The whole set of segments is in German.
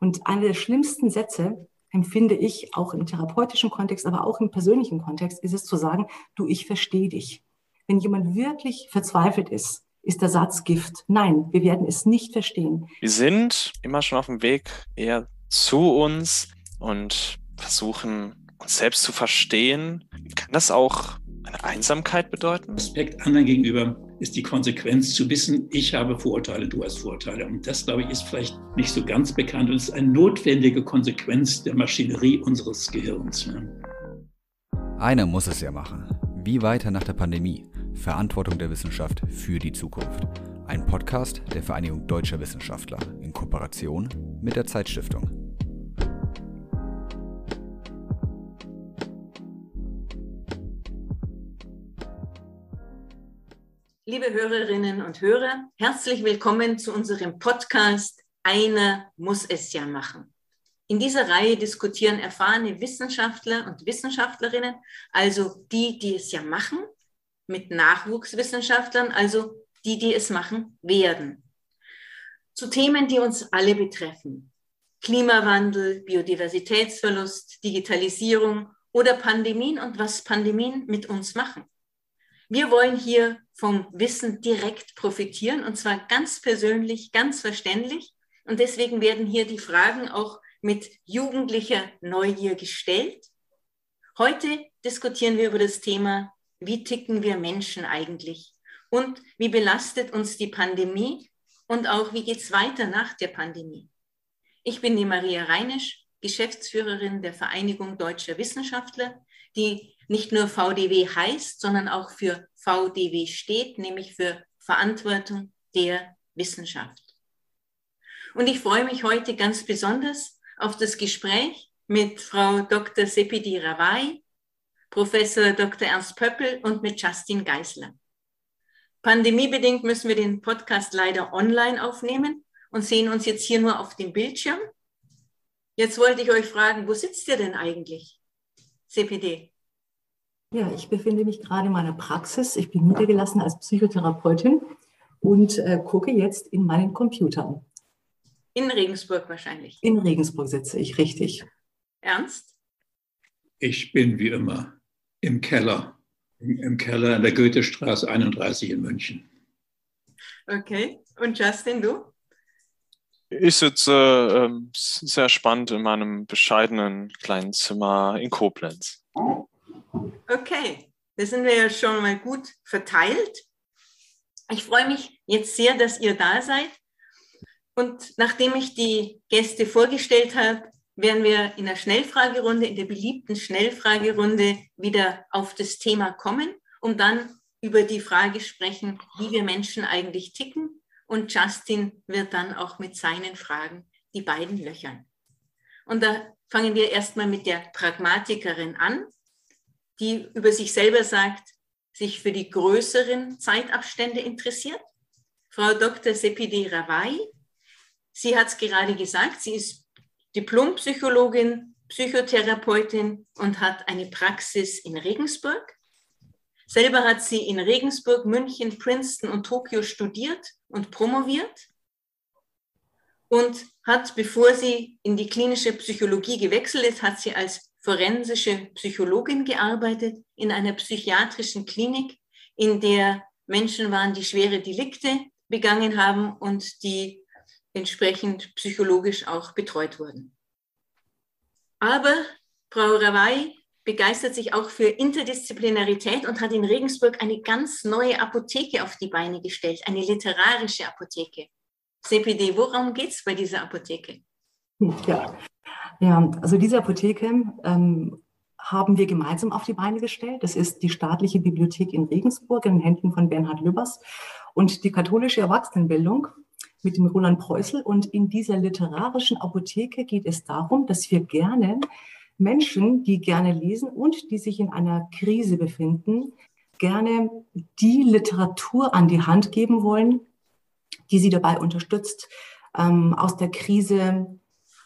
Und einer der schlimmsten Sätze, empfinde ich auch im therapeutischen Kontext, aber auch im persönlichen Kontext, ist es zu sagen, du, ich verstehe dich. Wenn jemand wirklich verzweifelt ist, ist der Satz Gift. Nein, wir werden es nicht verstehen. Wir sind immer schon auf dem Weg eher zu uns und versuchen uns selbst zu verstehen. Kann das auch eine Einsamkeit bedeuten? Respekt anderen gegenüber ist die Konsequenz zu wissen, ich habe Vorurteile, du hast Vorurteile. Und das, glaube ich, ist vielleicht nicht so ganz bekannt und ist eine notwendige Konsequenz der Maschinerie unseres Gehirns. Einer muss es ja machen. Wie weiter nach der Pandemie? Verantwortung der Wissenschaft für die Zukunft. Ein Podcast der Vereinigung Deutscher Wissenschaftler in Kooperation mit der Zeitstiftung. Liebe Hörerinnen und Hörer, herzlich willkommen zu unserem Podcast Einer muss es ja machen. In dieser Reihe diskutieren erfahrene Wissenschaftler und Wissenschaftlerinnen, also die, die es ja machen, mit Nachwuchswissenschaftlern, also die, die es machen werden. Zu Themen, die uns alle betreffen. Klimawandel, Biodiversitätsverlust, Digitalisierung oder Pandemien und was Pandemien mit uns machen. Wir wollen hier vom Wissen direkt profitieren und zwar ganz persönlich, ganz verständlich. Und deswegen werden hier die Fragen auch mit jugendlicher Neugier gestellt. Heute diskutieren wir über das Thema, wie ticken wir Menschen eigentlich und wie belastet uns die Pandemie und auch wie geht es weiter nach der Pandemie. Ich bin die Maria Reinisch, Geschäftsführerin der Vereinigung Deutscher Wissenschaftler, die nicht nur VDW heißt, sondern auch für VDW steht, nämlich für Verantwortung der Wissenschaft. Und ich freue mich heute ganz besonders auf das Gespräch mit Frau Dr. Sepidi Rawai, Professor Dr. Ernst Pöppel und mit Justin Geisler. Pandemiebedingt müssen wir den Podcast leider online aufnehmen und sehen uns jetzt hier nur auf dem Bildschirm. Jetzt wollte ich euch fragen, wo sitzt ihr denn eigentlich? CPD. Ja, ich befinde mich gerade in meiner Praxis. Ich bin niedergelassen als Psychotherapeutin und äh, gucke jetzt in meinen Computer. In Regensburg wahrscheinlich. In Regensburg sitze ich, richtig. Ernst? Ich bin wie immer im Keller, im, im Keller in der Goethestraße 31 in München. Okay. Und Justin, du? Ich sitze ähm, sehr spannend in meinem bescheidenen kleinen Zimmer in Koblenz. Okay, da sind wir ja schon mal gut verteilt. Ich freue mich jetzt sehr, dass ihr da seid. Und nachdem ich die Gäste vorgestellt habe, werden wir in der Schnellfragerunde, in der beliebten Schnellfragerunde wieder auf das Thema kommen, um dann über die Frage sprechen, wie wir Menschen eigentlich ticken. Und Justin wird dann auch mit seinen Fragen die beiden löchern. Und da fangen wir erstmal mit der Pragmatikerin an die über sich selber sagt, sich für die größeren Zeitabstände interessiert. Frau Dr. Sepide Rawai, sie hat es gerade gesagt, sie ist Diplompsychologin, Psychotherapeutin und hat eine Praxis in Regensburg. Selber hat sie in Regensburg, München, Princeton und Tokio studiert und promoviert und hat, bevor sie in die klinische Psychologie gewechselt ist, hat sie als forensische Psychologin gearbeitet in einer psychiatrischen Klinik, in der Menschen waren, die schwere Delikte begangen haben und die entsprechend psychologisch auch betreut wurden. Aber Frau Rawai begeistert sich auch für Interdisziplinarität und hat in Regensburg eine ganz neue Apotheke auf die Beine gestellt, eine literarische Apotheke. CPD, worum geht es bei dieser Apotheke? Ja, ja, also diese Apotheke ähm, haben wir gemeinsam auf die Beine gestellt. Das ist die staatliche Bibliothek in Regensburg in den Händen von Bernhard Lübbers und die katholische Erwachsenenbildung mit dem Roland Preußel. Und in dieser literarischen Apotheke geht es darum, dass wir gerne Menschen, die gerne lesen und die sich in einer Krise befinden, gerne die Literatur an die Hand geben wollen, die sie dabei unterstützt, ähm, aus der Krise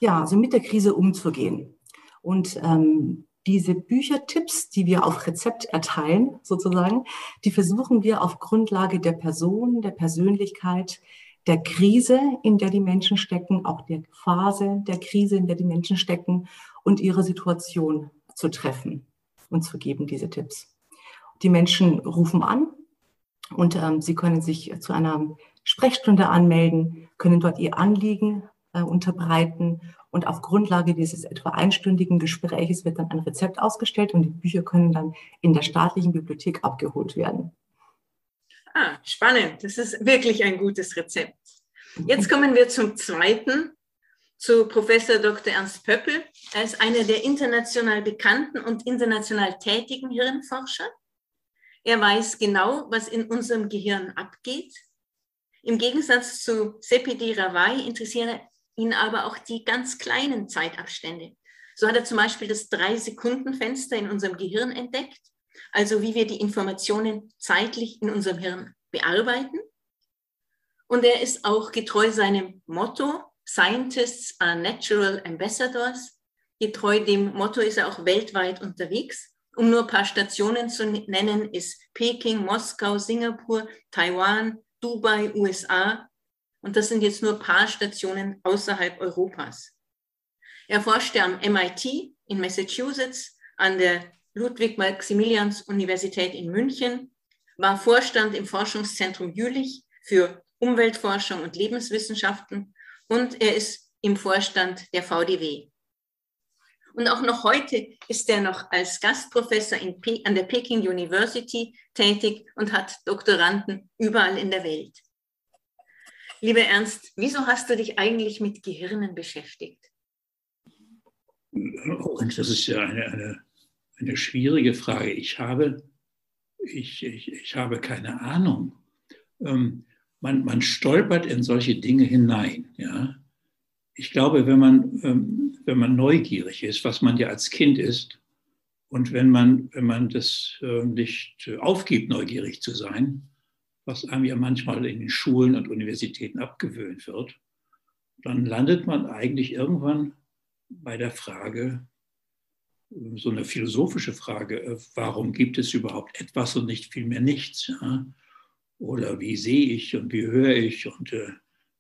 ja, also mit der Krise umzugehen. Und ähm, diese Büchertipps, die wir auf Rezept erteilen, sozusagen, die versuchen wir auf Grundlage der Person, der Persönlichkeit, der Krise, in der die Menschen stecken, auch der Phase der Krise, in der die Menschen stecken und ihre Situation zu treffen und zu geben, diese Tipps. Die Menschen rufen an und ähm, sie können sich zu einer Sprechstunde anmelden, können dort ihr Anliegen äh, unterbreiten und auf Grundlage dieses etwa einstündigen Gespräches wird dann ein Rezept ausgestellt und die Bücher können dann in der staatlichen Bibliothek abgeholt werden. Ah, spannend. Das ist wirklich ein gutes Rezept. Jetzt kommen wir zum zweiten, zu Professor Dr. Ernst Pöppel. Er ist einer der international bekannten und international tätigen Hirnforscher. Er weiß genau, was in unserem Gehirn abgeht. Im Gegensatz zu Sepidi Ravai interessieren ihn aber auch die ganz kleinen Zeitabstände. So hat er zum Beispiel das Drei-Sekunden-Fenster in unserem Gehirn entdeckt also wie wir die Informationen zeitlich in unserem Hirn bearbeiten. Und er ist auch getreu seinem Motto, Scientists are Natural Ambassadors. Getreu dem Motto ist er auch weltweit unterwegs. Um nur ein paar Stationen zu nennen, ist Peking, Moskau, Singapur, Taiwan, Dubai, USA. Und das sind jetzt nur ein paar Stationen außerhalb Europas. Er forschte am MIT in Massachusetts, an der Ludwig-Maximilians-Universität in München, war Vorstand im Forschungszentrum Jülich für Umweltforschung und Lebenswissenschaften und er ist im Vorstand der VDW. Und auch noch heute ist er noch als Gastprofessor an der Peking University tätig und hat Doktoranden überall in der Welt. Lieber Ernst, wieso hast du dich eigentlich mit Gehirnen beschäftigt? Und das ist ja eine, eine eine schwierige Frage. Ich habe, ich, ich, ich habe keine Ahnung. Ähm, man, man stolpert in solche Dinge hinein. Ja? Ich glaube, wenn man, ähm, wenn man neugierig ist, was man ja als Kind ist, und wenn man, wenn man das äh, nicht aufgibt, neugierig zu sein, was einem ja manchmal in den Schulen und Universitäten abgewöhnt wird, dann landet man eigentlich irgendwann bei der Frage, so eine philosophische Frage, äh, warum gibt es überhaupt etwas und nicht vielmehr nichts? Ja? Oder wie sehe ich und wie höre ich und äh,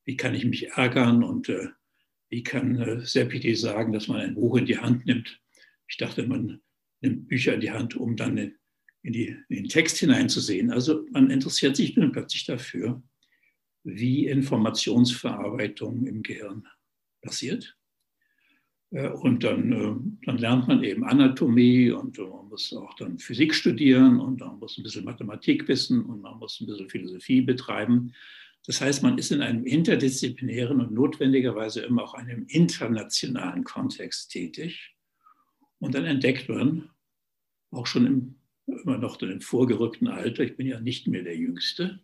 wie kann ich mich ärgern und äh, wie kann äh, Sepidi sagen, dass man ein Buch in die Hand nimmt? Ich dachte, man nimmt Bücher in die Hand, um dann in, die, in den Text hineinzusehen. Also man interessiert sich dann plötzlich dafür, wie Informationsverarbeitung im Gehirn passiert und dann, äh, dann lernt man eben Anatomie und man muss auch dann Physik studieren und man muss ein bisschen Mathematik wissen und man muss ein bisschen Philosophie betreiben. Das heißt, man ist in einem interdisziplinären und notwendigerweise immer auch einem internationalen Kontext tätig. Und dann entdeckt man, auch schon im, immer noch im vorgerückten Alter, ich bin ja nicht mehr der Jüngste,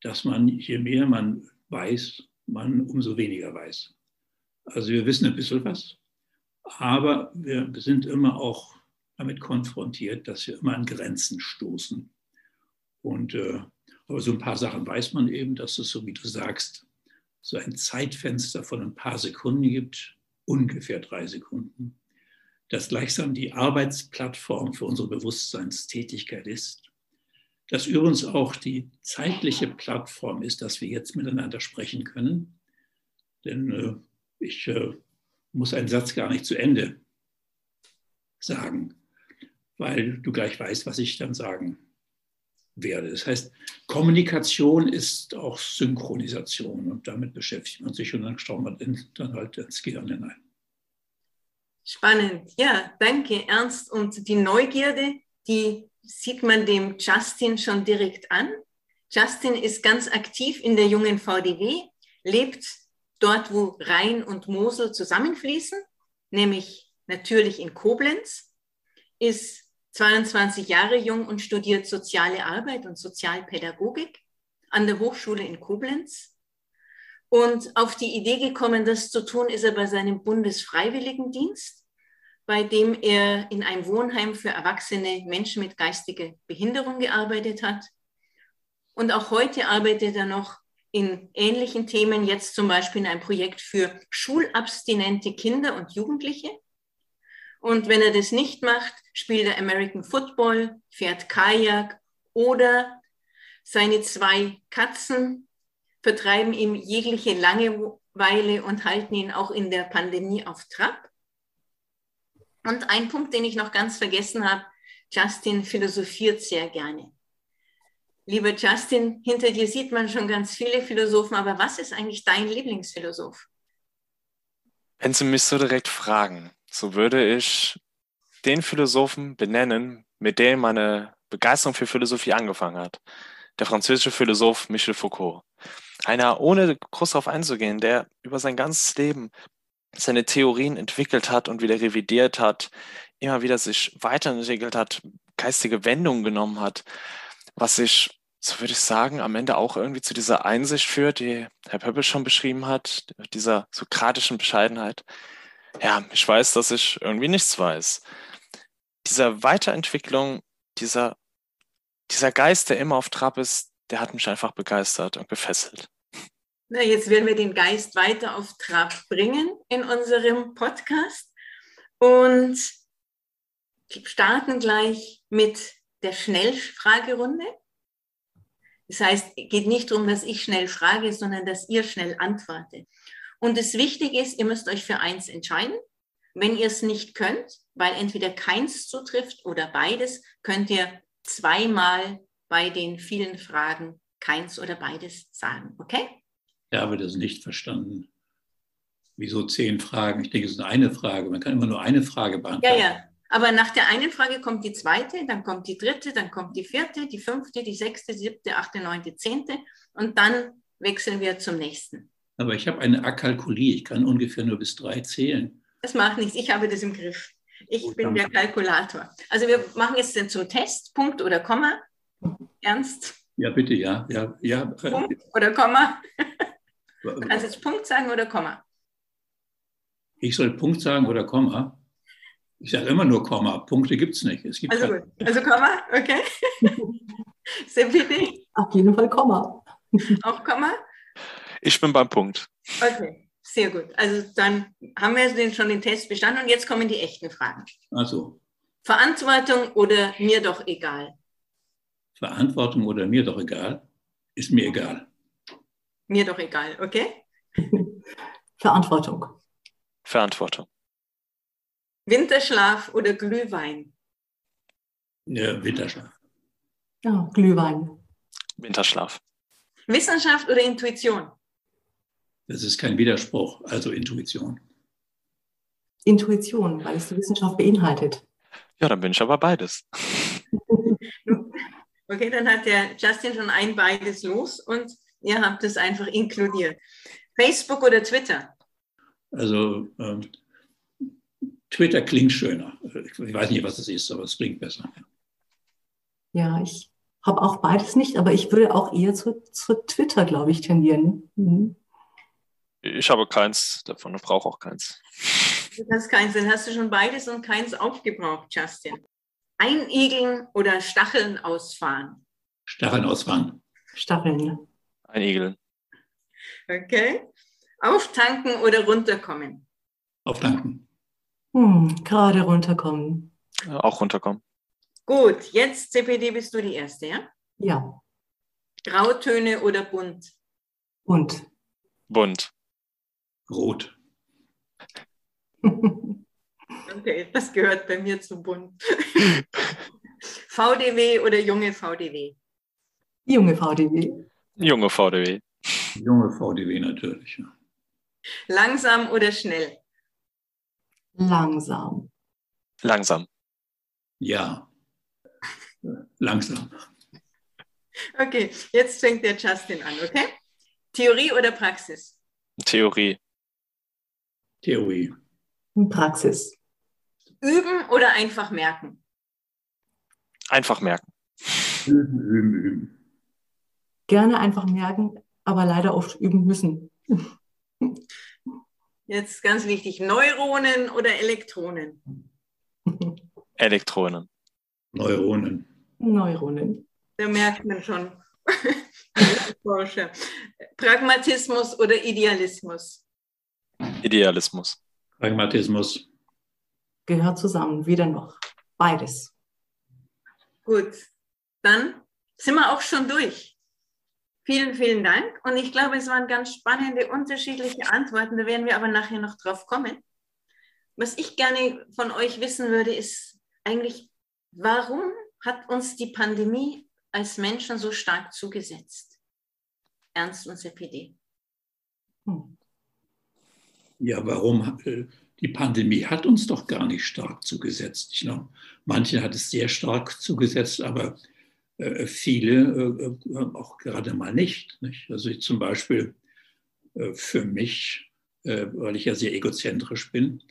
dass man, je mehr man weiß, man umso weniger weiß. Also wir wissen ein bisschen was, aber wir sind immer auch damit konfrontiert, dass wir immer an Grenzen stoßen. Und äh, aber so ein paar Sachen weiß man eben, dass es, so wie du sagst, so ein Zeitfenster von ein paar Sekunden gibt, ungefähr drei Sekunden, das gleichsam die Arbeitsplattform für unsere Bewusstseinstätigkeit ist, das übrigens auch die zeitliche Plattform ist, dass wir jetzt miteinander sprechen können. Denn äh, ich äh, muss einen Satz gar nicht zu Ende sagen, weil du gleich weißt, was ich dann sagen werde. Das heißt, Kommunikation ist auch Synchronisation und damit beschäftigt man sich und dann schaut man dann halt ins Gehirn hinein. Spannend, ja, danke Ernst. Und die Neugierde, die sieht man dem Justin schon direkt an. Justin ist ganz aktiv in der jungen VDW, lebt dort, wo Rhein und Mosel zusammenfließen, nämlich natürlich in Koblenz, ist 22 Jahre jung und studiert soziale Arbeit und Sozialpädagogik an der Hochschule in Koblenz. Und auf die Idee gekommen, das zu tun, ist er bei seinem Bundesfreiwilligendienst, bei dem er in einem Wohnheim für erwachsene Menschen mit geistiger Behinderung gearbeitet hat. Und auch heute arbeitet er noch in ähnlichen Themen, jetzt zum Beispiel in einem Projekt für schulabstinente Kinder und Jugendliche. Und wenn er das nicht macht, spielt er American Football, fährt Kajak oder seine zwei Katzen vertreiben ihm jegliche Langeweile und halten ihn auch in der Pandemie auf Trab. Und ein Punkt, den ich noch ganz vergessen habe, Justin philosophiert sehr gerne. Lieber Justin, hinter dir sieht man schon ganz viele Philosophen, aber was ist eigentlich dein Lieblingsphilosoph? Wenn Sie mich so direkt fragen, so würde ich den Philosophen benennen, mit dem meine Begeisterung für Philosophie angefangen hat. Der französische Philosoph Michel Foucault. Einer, ohne groß darauf einzugehen, der über sein ganzes Leben seine Theorien entwickelt hat und wieder revidiert hat, immer wieder sich weiterentwickelt hat, geistige Wendungen genommen hat, was sich so würde ich sagen, am Ende auch irgendwie zu dieser Einsicht führt, die Herr Pöppel schon beschrieben hat, dieser sokratischen Bescheidenheit. Ja, ich weiß, dass ich irgendwie nichts weiß. Dieser Weiterentwicklung, dieser, dieser Geist, der immer auf Trab ist, der hat mich einfach begeistert und gefesselt. Na, jetzt werden wir den Geist weiter auf Trab bringen in unserem Podcast und starten gleich mit der Schnellfragerunde. Das heißt, es geht nicht darum, dass ich schnell frage, sondern dass ihr schnell antwortet. Und das Wichtige ist, ihr müsst euch für eins entscheiden. Wenn ihr es nicht könnt, weil entweder keins zutrifft oder beides, könnt ihr zweimal bei den vielen Fragen keins oder beides sagen. Okay? Ich habe das nicht verstanden. Wieso zehn Fragen? Ich denke, es ist eine Frage. Man kann immer nur eine Frage beantworten. Ja, ja. Aber nach der einen Frage kommt die zweite, dann kommt die dritte, dann kommt die vierte, die fünfte, die sechste, siebte, achte, neunte, zehnte und dann wechseln wir zum nächsten. Aber ich habe eine Akalkulie, ich kann ungefähr nur bis drei zählen. Das macht nichts, ich habe das im Griff. Ich Gut, bin der Kalkulator. Also wir machen jetzt den zum Test, Punkt oder Komma. Ernst? Ja, bitte, ja. ja, ja. Punkt oder Komma? Du kannst jetzt Punkt sagen oder Komma? Ich soll Punkt sagen oder Komma? Ich sage immer nur Komma. Punkte gibt es nicht. Es gibt also gut. Also Komma, okay. Sepide? Auf jeden Fall Komma. Auch Komma? Ich bin beim Punkt. Okay, sehr gut. Also dann haben wir den, schon den Test bestanden und jetzt kommen die echten Fragen. Also. Verantwortung oder mir doch egal? Verantwortung oder mir doch egal? Ist mir egal. Mir doch egal, okay? Verantwortung. Verantwortung. Winterschlaf oder Glühwein? Ja, Winterschlaf. Ja, Glühwein. Winterschlaf. Wissenschaft oder Intuition? Das ist kein Widerspruch, also Intuition. Intuition, weil es die Wissenschaft beinhaltet. Ja, dann bin ich aber beides. Okay, dann hat der Justin schon ein beides los und ihr habt es einfach inkludiert. Facebook oder Twitter? Also ähm, Twitter klingt schöner. Ich weiß nicht, was das ist, aber es klingt besser. Ja, ich habe auch beides nicht, aber ich würde auch eher zu, zu Twitter, glaube ich, tendieren. Mhm. Ich habe keins davon und brauche auch keins. Du hast keins, dann hast du schon beides und keins aufgebraucht, Justin. Einigeln oder Stacheln ausfahren? Stacheln ausfahren. Stacheln. Einigeln. Okay. Auftanken oder runterkommen? Auftanken. Hm, gerade runterkommen. Ja, auch runterkommen. Gut, jetzt CPD bist du die Erste, ja? Ja. Grautöne oder bunt? Bunt. Bunt. Rot. okay, das gehört bei mir zu bunt. VDW oder junge VDW? Junge VDW. Junge VDW. Junge VDW natürlich. Ja. Langsam oder schnell? Langsam. Langsam. Ja. Langsam. Okay, jetzt fängt der Justin an, okay? Theorie oder Praxis? Theorie. Theorie. Praxis. Üben oder einfach merken? Einfach merken. Üben, üben, üben. Gerne einfach merken, aber leider oft üben müssen. Jetzt ganz wichtig, Neuronen oder Elektronen? Elektronen. Neuronen. Neuronen. Da merkt man schon. Forscher. Pragmatismus oder Idealismus? Idealismus. Pragmatismus. Gehört zusammen, weder noch. Beides. Gut, dann sind wir auch schon durch Vielen, vielen Dank. Und ich glaube, es waren ganz spannende, unterschiedliche Antworten. Da werden wir aber nachher noch drauf kommen. Was ich gerne von euch wissen würde, ist eigentlich, warum hat uns die Pandemie als Menschen so stark zugesetzt? Ernst und CPD. Ja, warum? Äh, die Pandemie hat uns doch gar nicht stark zugesetzt. Ich glaube, manche hat es sehr stark zugesetzt, aber viele äh, äh, auch gerade mal nicht, nicht. Also ich zum Beispiel für mich, weil ich ja sehr egozentrisch bin,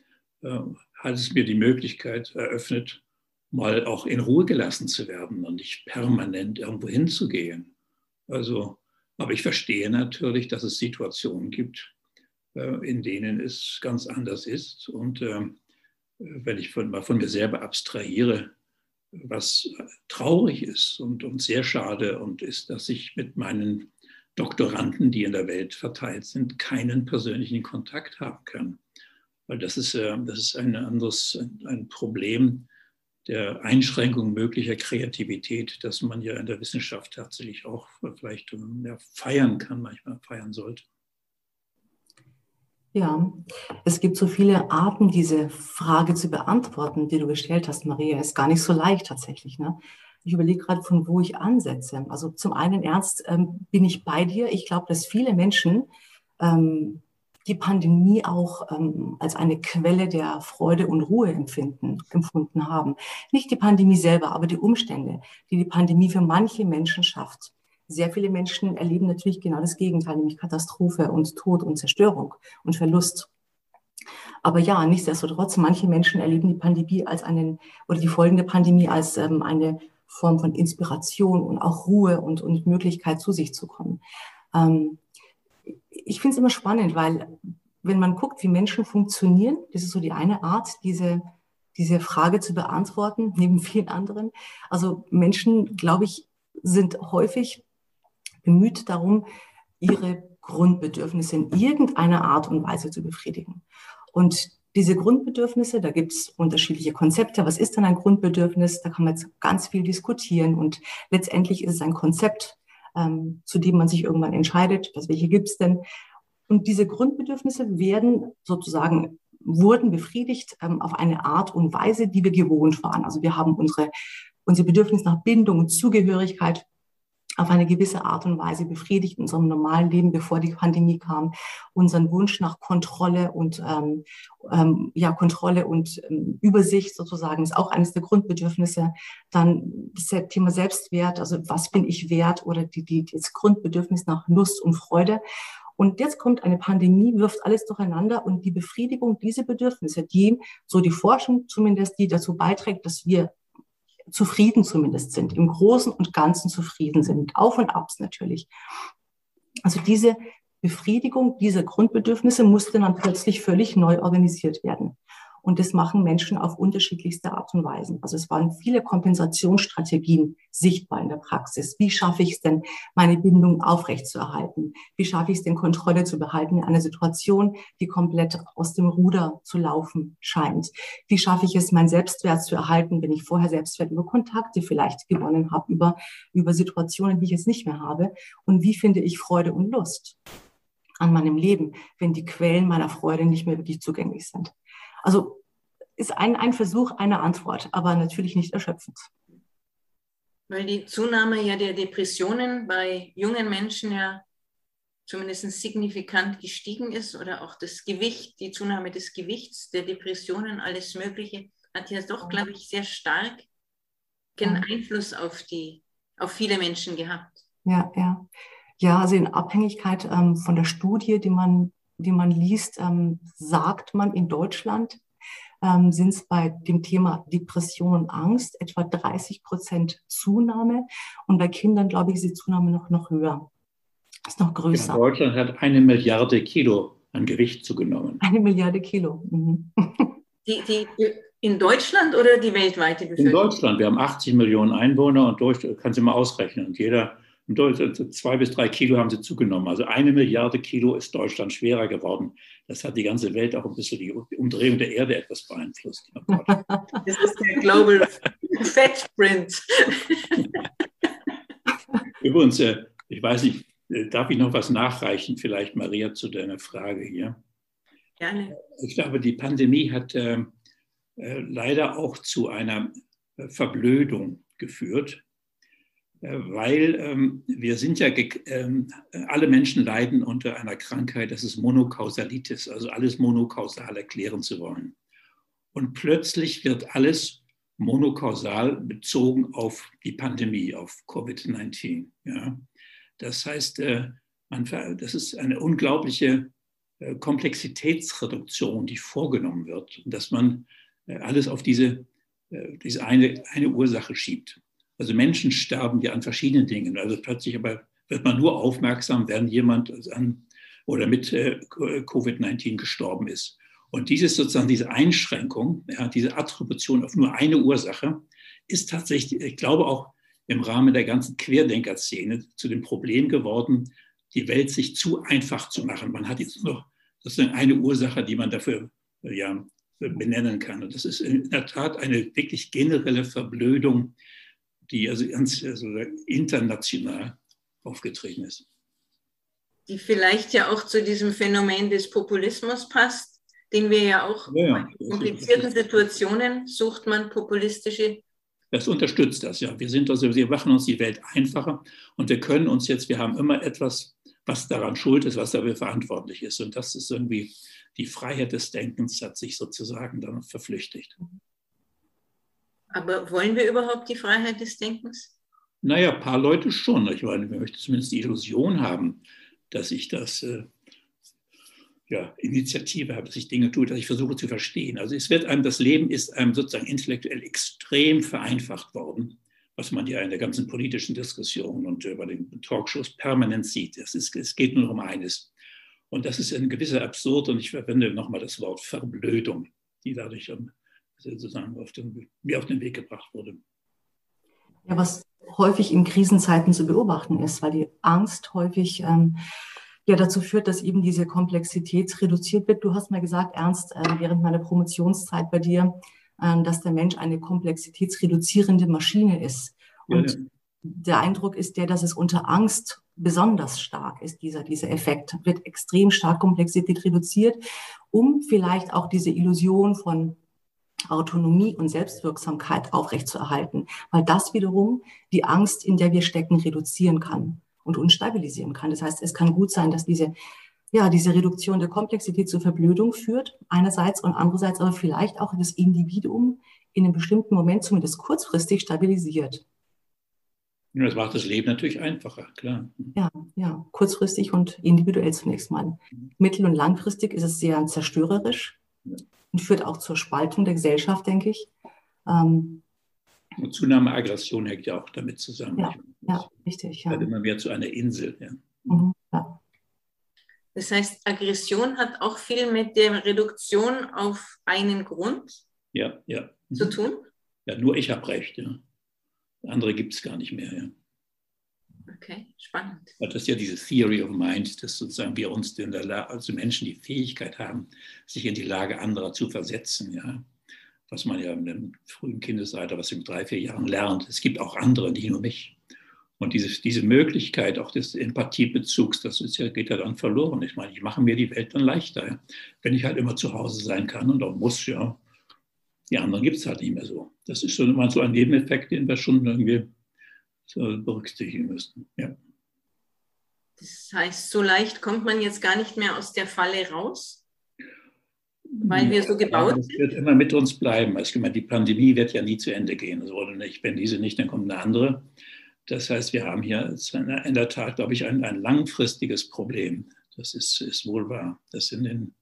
hat es mir die Möglichkeit eröffnet, mal auch in Ruhe gelassen zu werden und nicht permanent irgendwo hinzugehen. Also, aber ich verstehe natürlich, dass es Situationen gibt, in denen es ganz anders ist. Und ähm, wenn ich von, mal von mir selber abstrahiere, was traurig ist und, und sehr schade und ist, dass ich mit meinen Doktoranden, die in der Welt verteilt sind, keinen persönlichen Kontakt haben kann. Weil das ist, äh, das ist ein anderes ein Problem der Einschränkung möglicher Kreativität, das man ja in der Wissenschaft tatsächlich auch vielleicht ja, feiern kann, manchmal feiern sollte. Ja, es gibt so viele Arten, diese Frage zu beantworten, die du gestellt hast, Maria. Ist gar nicht so leicht tatsächlich. Ne? Ich überlege gerade, von wo ich ansetze. Also zum einen ernst ähm, bin ich bei dir. Ich glaube, dass viele Menschen ähm, die Pandemie auch ähm, als eine Quelle der Freude und Ruhe empfinden, empfunden haben. Nicht die Pandemie selber, aber die Umstände, die die Pandemie für manche Menschen schafft sehr viele Menschen erleben natürlich genau das Gegenteil, nämlich Katastrophe und Tod und Zerstörung und Verlust. Aber ja, nichtsdestotrotz, manche Menschen erleben die Pandemie als einen oder die folgende Pandemie als ähm, eine Form von Inspiration und auch Ruhe und, und Möglichkeit, zu sich zu kommen. Ähm, ich finde es immer spannend, weil wenn man guckt, wie Menschen funktionieren, das ist so die eine Art, diese, diese Frage zu beantworten, neben vielen anderen. Also Menschen, glaube ich, sind häufig bemüht darum, ihre Grundbedürfnisse in irgendeiner Art und Weise zu befriedigen. Und diese Grundbedürfnisse, da gibt es unterschiedliche Konzepte. Was ist denn ein Grundbedürfnis? Da kann man jetzt ganz viel diskutieren. Und letztendlich ist es ein Konzept, ähm, zu dem man sich irgendwann entscheidet, was welche gibt es denn. Und diese Grundbedürfnisse werden sozusagen wurden befriedigt ähm, auf eine Art und Weise, die wir gewohnt waren. Also wir haben unsere, unsere Bedürfnis nach Bindung und Zugehörigkeit auf eine gewisse Art und Weise befriedigt in unserem normalen Leben, bevor die Pandemie kam. Unseren Wunsch nach Kontrolle und ähm, ähm, ja Kontrolle und ähm, Übersicht sozusagen ist auch eines der Grundbedürfnisse. Dann das Thema Selbstwert, also was bin ich wert oder die, die, das Grundbedürfnis nach Lust und Freude. Und jetzt kommt eine Pandemie, wirft alles durcheinander und die Befriedigung dieser Bedürfnisse, die, so die Forschung zumindest, die dazu beiträgt, dass wir zufrieden zumindest sind, im Großen und Ganzen zufrieden sind, Auf und Abs natürlich. Also diese Befriedigung dieser Grundbedürfnisse musste dann plötzlich völlig neu organisiert werden. Und das machen Menschen auf unterschiedlichste Art und Weisen. Also es waren viele Kompensationsstrategien sichtbar in der Praxis. Wie schaffe ich es denn, meine Bindung aufrechtzuerhalten? Wie schaffe ich es denn, Kontrolle zu behalten in einer Situation, die komplett aus dem Ruder zu laufen scheint? Wie schaffe ich es, meinen Selbstwert zu erhalten, wenn ich vorher Selbstwert über Kontakte vielleicht gewonnen habe, über, über Situationen, die ich jetzt nicht mehr habe? Und wie finde ich Freude und Lust? an meinem Leben, wenn die Quellen meiner Freude nicht mehr wirklich zugänglich sind. Also ist ein, ein Versuch einer Antwort, aber natürlich nicht erschöpfend. Weil die Zunahme ja der Depressionen bei jungen Menschen ja zumindest signifikant gestiegen ist oder auch das Gewicht, die Zunahme des Gewichts, der Depressionen, alles Mögliche, hat ja doch, glaube ich, sehr stark einen Einfluss auf, die, auf viele Menschen gehabt. Ja, ja. Ja, also in Abhängigkeit ähm, von der Studie, die man die man liest, ähm, sagt man in Deutschland, ähm, sind es bei dem Thema Depression und Angst etwa 30 Prozent Zunahme. Und bei Kindern, glaube ich, ist die Zunahme noch, noch höher. Ist noch größer. Ja, Deutschland hat eine Milliarde Kilo an Gewicht zugenommen. Eine Milliarde Kilo. Mhm. Die, die, in Deutschland oder die weltweite Bevölkerung? In Deutschland. Wir haben 80 Millionen Einwohner und durch, kannst du mal ausrechnen. Und jeder zwei bis drei Kilo haben sie zugenommen. Also eine Milliarde Kilo ist Deutschland schwerer geworden. Das hat die ganze Welt auch ein bisschen die Umdrehung der Erde etwas beeinflusst. Das ist der Global Fat Print. Übrigens, äh, ich weiß nicht, äh, darf ich noch was nachreichen, vielleicht Maria, zu deiner Frage hier? Gerne. Ich glaube, die Pandemie hat äh, äh, leider auch zu einer Verblödung geführt, weil ähm, wir sind ja, ähm, alle Menschen leiden unter einer Krankheit, das ist Monokausalitis, also alles monokausal erklären zu wollen. Und plötzlich wird alles monokausal bezogen auf die Pandemie, auf Covid-19. Ja. Das heißt, äh, man, das ist eine unglaubliche äh, Komplexitätsreduktion, die vorgenommen wird, dass man äh, alles auf diese, diese eine, eine Ursache schiebt. Also Menschen sterben ja an verschiedenen Dingen. Also plötzlich aber wird man nur aufmerksam, wenn jemand an oder mit Covid-19 gestorben ist. Und dieses sozusagen diese Einschränkung, ja, diese Attribution auf nur eine Ursache, ist tatsächlich, ich glaube auch im Rahmen der ganzen Querdenker-Szene zu dem Problem geworden, die Welt sich zu einfach zu machen. Man hat jetzt noch sozusagen eine Ursache, die man dafür ja, benennen kann. Und das ist in der Tat eine wirklich generelle Verblödung, die also ganz also international aufgetreten ist. Die vielleicht ja auch zu diesem Phänomen des Populismus passt, den wir ja auch ja, in komplizierten Situationen sucht man populistische das unterstützt das, ja. Wir sind also, wir machen uns die Welt einfacher und wir können uns jetzt, wir haben immer etwas, was daran schuld ist, was dafür verantwortlich ist. Und das ist irgendwie die Freiheit des Denkens hat sich sozusagen dann verflüchtigt. Aber wollen wir überhaupt die Freiheit des Denkens? Naja, ein paar Leute schon. Ich meine, wir möchten zumindest die Illusion haben, dass ich das äh, ja, Initiative habe, dass ich Dinge tue, dass ich versuche zu verstehen. Also es wird einem, das Leben ist einem sozusagen intellektuell extrem vereinfacht worden, was man ja in der ganzen politischen Diskussion und bei den Talkshows permanent sieht. Es, ist, es geht nur um eines. Und das ist ein gewisser Absurd und ich verwende nochmal das Wort Verblödung, die dadurch sozusagen auf den, mir auf den Weg gebracht wurde. Ja, was häufig in Krisenzeiten zu beobachten ist, weil die Angst häufig ähm, ja dazu führt, dass eben diese Komplexität reduziert wird. Du hast mal gesagt, Ernst, äh, während meiner Promotionszeit bei dir, äh, dass der Mensch eine komplexitätsreduzierende Maschine ist. Und ja, ja. der Eindruck ist der, dass es unter Angst besonders stark ist, dieser, dieser Effekt. Wird extrem stark Komplexität reduziert, um vielleicht auch diese Illusion von Autonomie und Selbstwirksamkeit aufrechtzuerhalten, weil das wiederum die Angst, in der wir stecken, reduzieren kann und uns stabilisieren kann. Das heißt, es kann gut sein, dass diese, ja, diese Reduktion der Komplexität zur Verblödung führt, einerseits und andererseits aber vielleicht auch das Individuum in einem bestimmten Moment zumindest kurzfristig stabilisiert. Das macht das Leben natürlich einfacher, klar. Ja, ja, kurzfristig und individuell zunächst mal. Mittel- und langfristig ist es sehr zerstörerisch und führt auch zur Spaltung der Gesellschaft, denke ich. Ähm, und Zunahme Aggression hängt ja auch damit zusammen. Ja, ja richtig. Ja. immer mehr zu einer Insel. Ja. Mhm, ja. Das heißt, Aggression hat auch viel mit der Reduktion auf einen Grund ja, ja. zu tun? Ja, nur ich habe recht. Ja. Andere gibt es gar nicht mehr. Ja. Okay, spannend. Das ist ja diese Theory of Mind, dass sozusagen wir uns in der also Menschen die Fähigkeit haben, sich in die Lage anderer zu versetzen. Ja was man ja im frühen Kindesalter, was in drei, vier Jahren lernt. Es gibt auch andere, nicht nur mich. Und diese, diese Möglichkeit auch des Empathiebezugs, das ist ja, geht ja dann verloren. Ich meine, ich mache mir die Welt dann leichter, wenn ich halt immer zu Hause sein kann und auch muss, ja. Die anderen gibt es halt nicht mehr so. Das ist schon mal so ein Nebeneffekt, den wir schon irgendwie berücksichtigen müssten. Ja. Das heißt, so leicht kommt man jetzt gar nicht mehr aus der Falle raus? weil wir so gebaut sind? Es wird immer mit uns bleiben. Also, die Pandemie wird ja nie zu Ende gehen. Also. Wenn diese nicht, dann kommt eine andere. Das heißt, wir haben hier in der Tat, glaube ich, ein, ein langfristiges Problem. Das ist, ist wohl wahr. Das in den,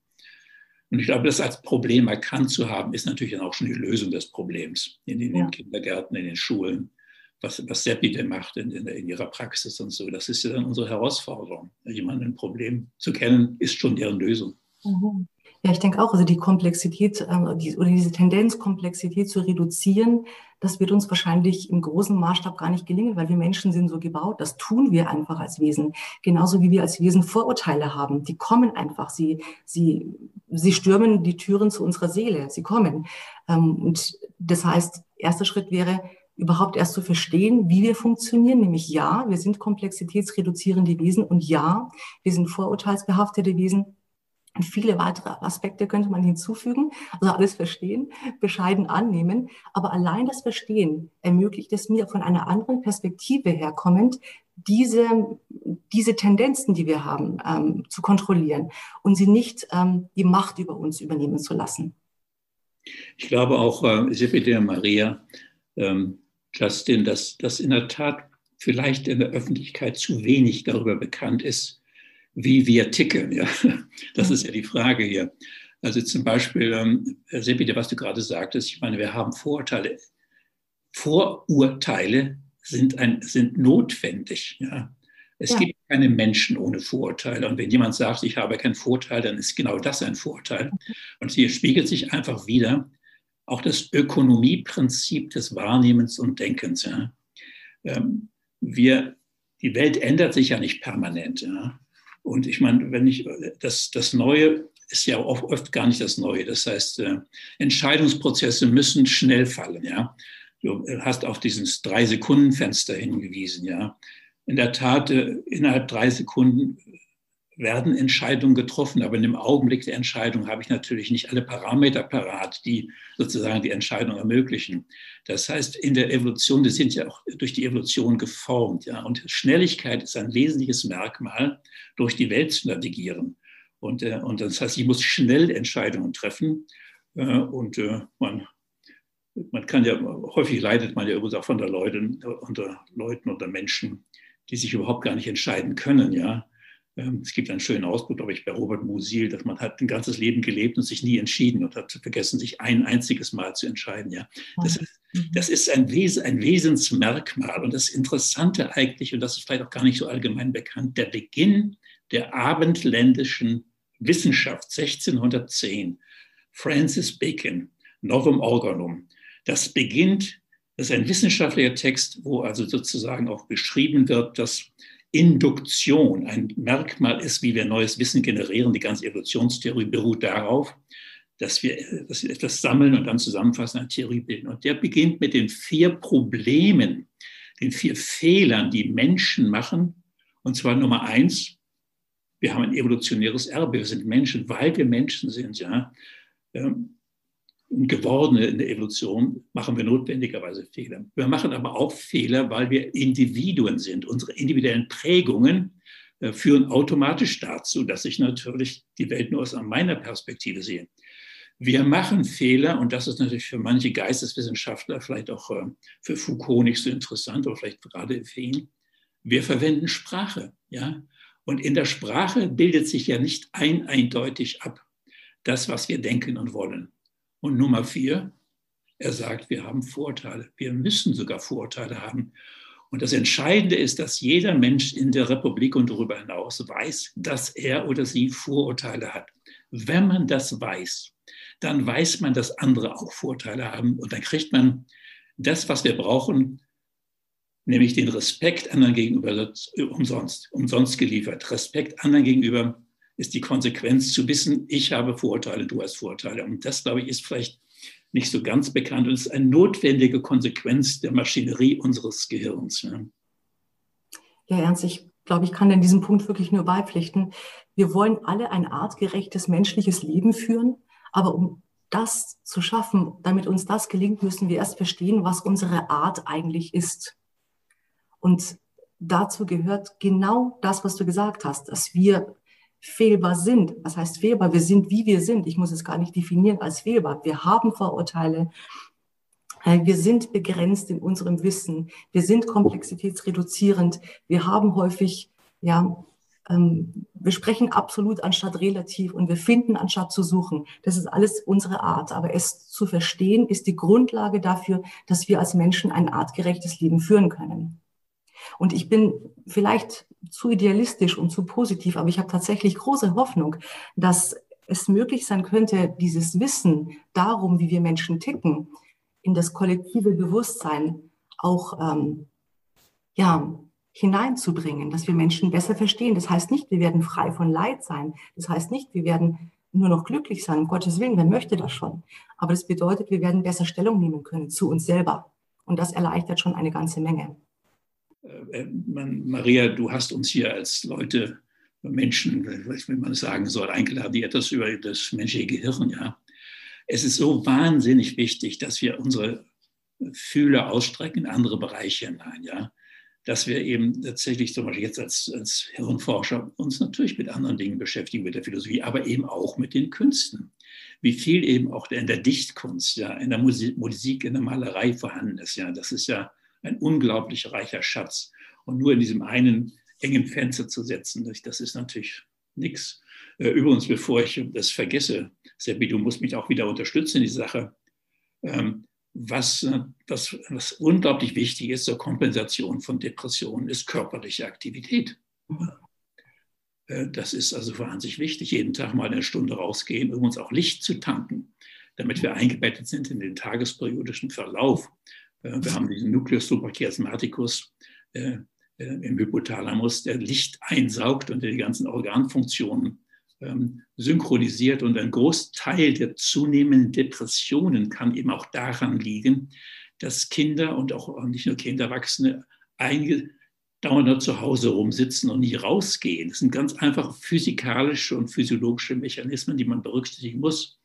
und ich glaube, das als Problem erkannt zu haben, ist natürlich dann auch schon die Lösung des Problems in den, ja. Kindergärten, in den Schulen. Was, was Seppi denn macht in, in, in, ihrer Praxis und so. Das ist ja dann unsere Herausforderung. Jemanden ein Problem zu kennen, ist schon deren Lösung. Mhm. Ja, ich denke auch, also die Komplexität äh, die, oder diese Tendenz, Komplexität zu reduzieren, das wird uns wahrscheinlich im großen Maßstab gar nicht gelingen, weil wir Menschen sind so gebaut. Das tun wir einfach als Wesen. Genauso wie wir als Wesen Vorurteile haben. Die kommen einfach. Sie, sie, sie stürmen die Türen zu unserer Seele. Sie kommen. Ähm, und das heißt, erster Schritt wäre, überhaupt erst zu verstehen, wie wir funktionieren. Nämlich ja, wir sind komplexitätsreduzierende Wesen und ja, wir sind vorurteilsbehaftete Wesen. Und viele weitere Aspekte könnte man hinzufügen, also alles verstehen, bescheiden annehmen. Aber allein das Verstehen ermöglicht es mir von einer anderen Perspektive herkommend, diese, diese Tendenzen, die wir haben, ähm, zu kontrollieren und sie nicht ähm, die Macht über uns übernehmen zu lassen. Ich glaube auch, äh, Sepide Maria, ähm, Justin, dass, dass in der Tat vielleicht in der Öffentlichkeit zu wenig darüber bekannt ist, wie wir ticken. Ja? Das ist ja die Frage hier. Also zum Beispiel, ähm, Sepide, was du gerade sagtest, ich meine, wir haben Vorurteile. Vorurteile sind, ein, sind notwendig. Ja? Es ja. gibt keine Menschen ohne Vorurteile. Und wenn jemand sagt, ich habe keinen Vorteil, dann ist genau das ein Vorteil. Und hier spiegelt sich einfach wieder auch das Ökonomieprinzip des Wahrnehmens und Denkens. Ja? Ähm, wir, die Welt ändert sich ja nicht permanent. Ja? Und ich meine, wenn ich das, das Neue ist ja oft, oft gar nicht das Neue. Das heißt, äh, Entscheidungsprozesse müssen schnell fallen. Ja? Du hast auf dieses Drei-Sekunden-Fenster hingewiesen. Ja? In der Tat, äh, innerhalb drei Sekunden werden Entscheidungen getroffen, aber in dem Augenblick der Entscheidung habe ich natürlich nicht alle Parameter parat, die sozusagen die Entscheidung ermöglichen. Das heißt, in der Evolution, die sind ja auch durch die Evolution geformt, ja, und Schnelligkeit ist ein wesentliches Merkmal, durch die Welt zu navigieren. Und, äh, und das heißt, ich muss schnell Entscheidungen treffen äh, und äh, man man kann ja, häufig leidet man ja übrigens auch von der Leuten, unter Leuten oder Menschen, die sich überhaupt gar nicht entscheiden können, ja. Ähm, es gibt einen schönen Ausdruck, glaube ich, bei Robert Musil, dass man hat ein ganzes Leben gelebt und sich nie entschieden und hat vergessen, sich ein einziges Mal zu entscheiden. Ja, das ist, das ist ein, Wes ein Wesensmerkmal. Und das Interessante eigentlich, und das ist vielleicht auch gar nicht so allgemein bekannt, der Beginn der abendländischen Wissenschaft 1610, Francis Bacon, Novum Organum, das beginnt, das ist ein wissenschaftlicher Text, wo also sozusagen auch beschrieben wird, dass Induktion ein Merkmal ist, wie wir neues Wissen generieren. Die ganze Evolutionstheorie beruht darauf, dass wir, dass wir etwas sammeln und dann zusammenfassen, eine Theorie bilden. Und der beginnt mit den vier Problemen, den vier Fehlern, die Menschen machen. Und zwar Nummer eins, wir haben ein evolutionäres Erbe, wir sind Menschen, weil wir Menschen sind. Ja. Gewordene in der Evolution machen wir notwendigerweise Fehler. Wir machen aber auch Fehler, weil wir Individuen sind. Unsere individuellen Prägungen äh, führen automatisch dazu, dass ich natürlich die Welt nur aus meiner Perspektive sehe. Wir machen Fehler, und das ist natürlich für manche Geisteswissenschaftler, vielleicht auch äh, für Foucault nicht so interessant, aber vielleicht gerade für ihn. Wir verwenden Sprache, ja. Und in der Sprache bildet sich ja nicht ein eindeutig ab das, was wir denken und wollen. Und Nummer vier, er sagt, wir haben Vorteile. Wir müssen sogar Vorteile haben. Und das Entscheidende ist, dass jeder Mensch in der Republik und darüber hinaus weiß, dass er oder sie Vorurteile hat. Wenn man das weiß, dann weiß man, dass andere auch Vorteile haben. Und dann kriegt man das, was wir brauchen, nämlich den Respekt anderen gegenüber umsonst, umsonst geliefert. Respekt anderen gegenüber ist die Konsequenz zu wissen, ich habe Vorurteile, du hast Vorurteile. Und das, glaube ich, ist vielleicht nicht so ganz bekannt und ist eine notwendige Konsequenz der Maschinerie unseres Gehirns. Ja, ja Ernst, ich glaube, ich kann in diesem Punkt wirklich nur beipflichten. Wir wollen alle ein artgerechtes menschliches Leben führen, aber um das zu schaffen, damit uns das gelingt, müssen wir erst verstehen, was unsere Art eigentlich ist. Und dazu gehört genau das, was du gesagt hast, dass wir fehlbar sind. Was heißt fehlbar? Wir sind, wie wir sind. Ich muss es gar nicht definieren als fehlbar. Wir haben Vorurteile. Äh, wir sind begrenzt in unserem Wissen. Wir sind komplexitätsreduzierend. Wir haben häufig, ja, ähm, wir sprechen absolut anstatt relativ und wir finden anstatt zu suchen. Das ist alles unsere Art. Aber es zu verstehen ist die Grundlage dafür, dass wir als Menschen ein artgerechtes Leben führen können. Und ich bin vielleicht zu idealistisch und zu positiv, aber ich habe tatsächlich große Hoffnung, dass es möglich sein könnte, dieses Wissen darum, wie wir Menschen ticken, in das kollektive Bewusstsein auch ähm, ja, hineinzubringen, dass wir Menschen besser verstehen. Das heißt nicht, wir werden frei von Leid sein. Das heißt nicht, wir werden nur noch glücklich sein. Um Gottes Willen, wer möchte das schon? Aber das bedeutet, wir werden besser Stellung nehmen können zu uns selber Und das erleichtert schon eine ganze Menge. Äh, äh, man, Maria, du hast uns hier als Leute, Menschen, wie man sagen soll, eingeladen, die etwas über das menschliche Gehirn, ja. Es ist so wahnsinnig wichtig, dass wir unsere Fühler ausstrecken in andere Bereiche hinein, ja. Dass wir eben tatsächlich zum Beispiel jetzt als, als Hirnforscher uns natürlich mit anderen Dingen beschäftigen, mit der Philosophie, aber eben auch mit den Künsten. Wie viel eben auch in der Dichtkunst, ja, in der Musik, in der Malerei vorhanden ist, ja. Das ist ja ein unglaublich reicher Schatz. Und nur in diesem einen engen Fenster zu setzen, das ist natürlich nichts. Äh, übrigens, bevor ich das vergesse, Seppi, du musst mich auch wieder unterstützen in die Sache. Ähm, was, was, was unglaublich wichtig ist zur Kompensation von Depressionen, ist körperliche Aktivität. Äh, das ist also wahnsinnig wichtig, jeden Tag mal eine Stunde rausgehen, um uns auch Licht zu tanken, damit wir eingebettet sind in den tagesperiodischen Verlauf. Äh, wir haben diesen Nucleus suprachiasmaticus äh, äh, im Hypothalamus, der Licht einsaugt und die ganzen Organfunktionen ähm, synchronisiert. Und ein Großteil der zunehmenden Depressionen kann eben auch daran liegen, dass Kinder und auch nicht nur Kinder, Erwachsene dauernd zu Hause rumsitzen und nie rausgehen. Das sind ganz einfache physikalische und physiologische Mechanismen, die man berücksichtigen muss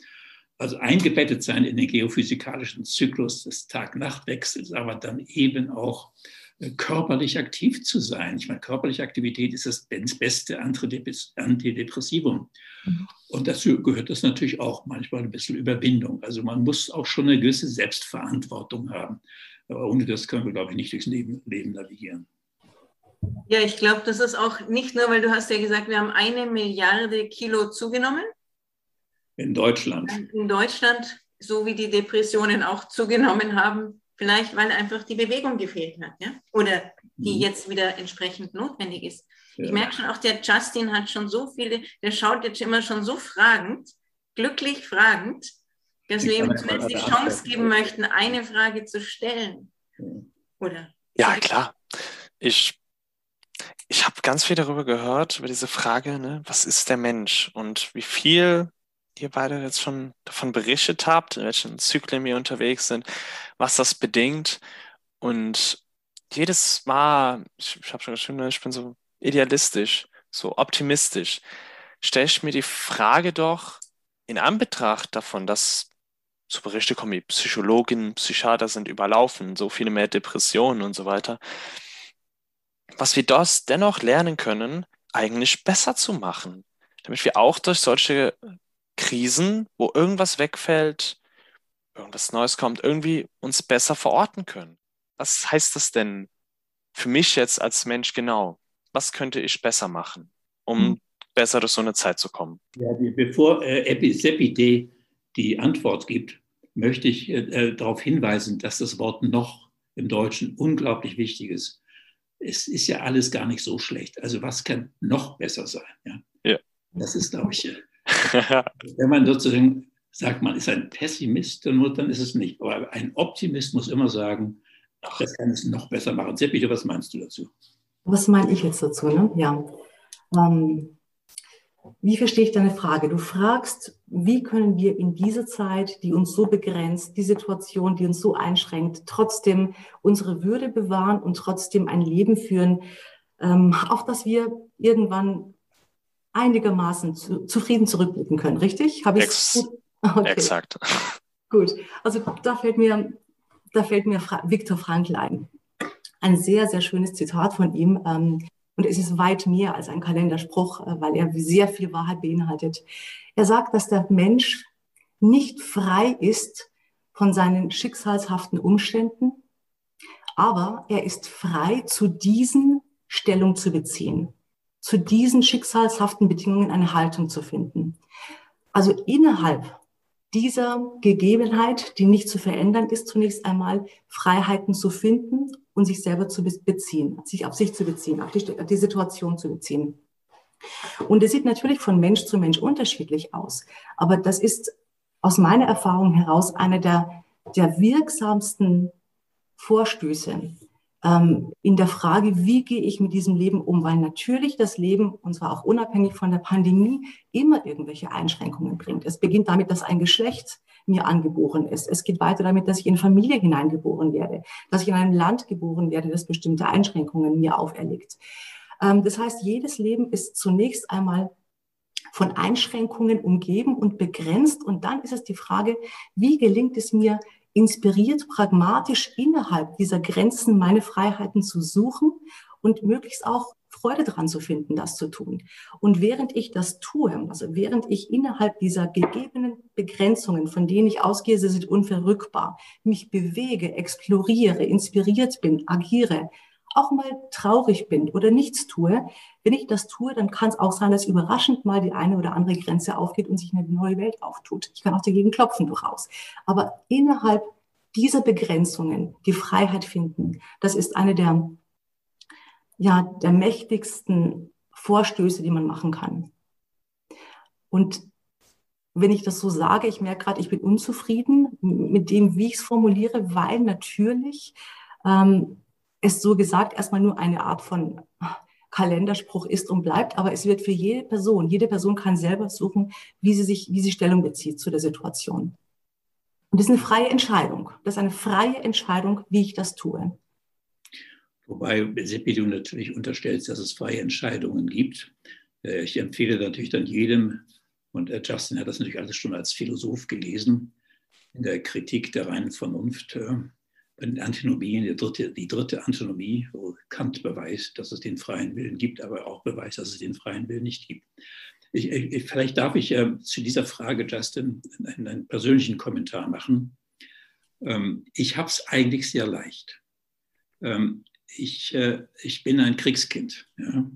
also eingebettet sein in den geophysikalischen Zyklus des Tag-Nacht-Wechsels, aber dann eben auch äh, körperlich aktiv zu sein. Ich meine, körperliche Aktivität ist das beste Antidepressivum. Mhm. Und dazu gehört das natürlich auch manchmal ein bisschen Überwindung. Also man muss auch schon eine gewisse Selbstverantwortung haben. Aber ohne das können wir, glaube ich, nicht durchs Leben, Leben navigieren. Ja, ich glaube, das ist auch nicht nur, weil du hast ja gesagt, wir haben eine Milliarde Kilo zugenommen. In Deutschland. In Deutschland, so wie die Depressionen auch zugenommen haben, vielleicht weil einfach die Bewegung gefehlt hat, ja? Oder die mhm. jetzt wieder entsprechend notwendig ist. Ja. Ich merke schon, auch der Justin hat schon so viele, der schaut jetzt immer schon so fragend, glücklich fragend, dass wir ihm zumindest die Chance geben möchten, eine Frage zu stellen. Oder? Ja, klar. Ich, ich habe ganz viel darüber gehört, über diese Frage, ne, was ist der Mensch und wie viel ihr beide jetzt schon davon berichtet habt, in welchen Zyklen wir unterwegs sind, was das bedingt. Und jedes Mal, ich, ich habe schon geschrieben, ich bin so idealistisch, so optimistisch, stelle ich mir die Frage doch in Anbetracht davon, dass so Berichte kommen wie Psychologen, Psychiater sind überlaufen, so viele mehr Depressionen und so weiter, was wir das dennoch lernen können, eigentlich besser zu machen, damit wir auch durch solche Krisen, wo irgendwas wegfällt, irgendwas Neues kommt, irgendwie uns besser verorten können. Was heißt das denn für mich jetzt als Mensch genau? Was könnte ich besser machen, um hm. besser durch so eine Zeit zu kommen? Ja, bevor äh, die Antwort gibt, möchte ich äh, darauf hinweisen, dass das Wort noch im Deutschen unglaublich wichtig ist. Es ist ja alles gar nicht so schlecht. Also was kann noch besser sein? Ja. ja. Das ist, glaube ich, äh, Wenn man sozusagen sagt, man ist ein Pessimist, dann ist es nicht. Aber ein Optimist muss immer sagen, ach, das kann es noch besser machen. Seppi, was meinst du dazu? Was meine ich jetzt dazu? Ne? Ja. Ähm, wie verstehe ich deine Frage? Du fragst, wie können wir in dieser Zeit, die uns so begrenzt, die Situation, die uns so einschränkt, trotzdem unsere Würde bewahren und trotzdem ein Leben führen, ähm, auf das wir irgendwann einigermaßen zu, zufrieden zurückblicken können, richtig? Habe ich Ex okay. Exakt. Gut, also da fällt mir, da fällt mir Fra Viktor Frankl ein. Ein sehr, sehr schönes Zitat von ihm. Ähm, und es ist weit mehr als ein Kalenderspruch, äh, weil er sehr viel Wahrheit beinhaltet. Er sagt, dass der Mensch nicht frei ist von seinen schicksalshaften Umständen, aber er ist frei, zu diesen Stellung zu beziehen zu diesen schicksalshaften Bedingungen eine Haltung zu finden. Also innerhalb dieser Gegebenheit, die nicht zu verändern ist, zunächst einmal Freiheiten zu finden und sich selber zu beziehen, sich auf sich zu beziehen, auf die, auf die Situation zu beziehen. Und es sieht natürlich von Mensch zu Mensch unterschiedlich aus. Aber das ist aus meiner Erfahrung heraus einer der, der wirksamsten Vorstöße, ähm, in der Frage, wie gehe ich mit diesem Leben um, weil natürlich das Leben, und zwar auch unabhängig von der Pandemie, immer irgendwelche Einschränkungen bringt. Es beginnt damit, dass ein Geschlecht mir angeboren ist. Es geht weiter damit, dass ich in Familie hineingeboren werde, dass ich in einem Land geboren werde, das bestimmte Einschränkungen mir auferlegt. Ähm, das heißt, jedes Leben ist zunächst einmal von Einschränkungen umgeben und begrenzt. Und dann ist es die Frage, wie gelingt es mir, inspiriert, pragmatisch innerhalb dieser Grenzen meine Freiheiten zu suchen und möglichst auch Freude daran zu finden, das zu tun. Und während ich das tue, also während ich innerhalb dieser gegebenen Begrenzungen, von denen ich ausgehe, sie sind unverrückbar, mich bewege, exploriere, inspiriert bin, agiere, auch mal traurig bin oder nichts tue, wenn ich das tue, dann kann es auch sein, dass überraschend mal die eine oder andere Grenze aufgeht und sich eine neue Welt auftut. Ich kann auch dagegen klopfen durchaus. Aber innerhalb dieser Begrenzungen die Freiheit finden, das ist eine der, ja, der mächtigsten Vorstöße, die man machen kann. Und wenn ich das so sage, ich merke gerade, ich bin unzufrieden mit dem, wie ich es formuliere, weil natürlich ähm, es so gesagt erstmal nur eine Art von Kalenderspruch ist und bleibt, aber es wird für jede Person, jede Person kann selber suchen, wie sie sich, wie sie Stellung bezieht zu der Situation. Und das ist eine freie Entscheidung. Das ist eine freie Entscheidung, wie ich das tue. Wobei Seppi, du natürlich unterstellst, dass es freie Entscheidungen gibt. Äh, ich empfehle natürlich dann jedem, und äh, Justin hat das natürlich alles schon als Philosoph gelesen, in der Kritik der reinen Vernunft Antinomien, die dritte, die dritte Antinomie, wo Kant beweist, dass es den freien Willen gibt, aber auch beweist, dass es den freien Willen nicht gibt. Ich, ich, vielleicht darf ich äh, zu dieser Frage, Justin, einen, einen persönlichen Kommentar machen. Ähm, ich habe es eigentlich sehr leicht. Ähm, ich, äh, ich bin ein Kriegskind. Ja.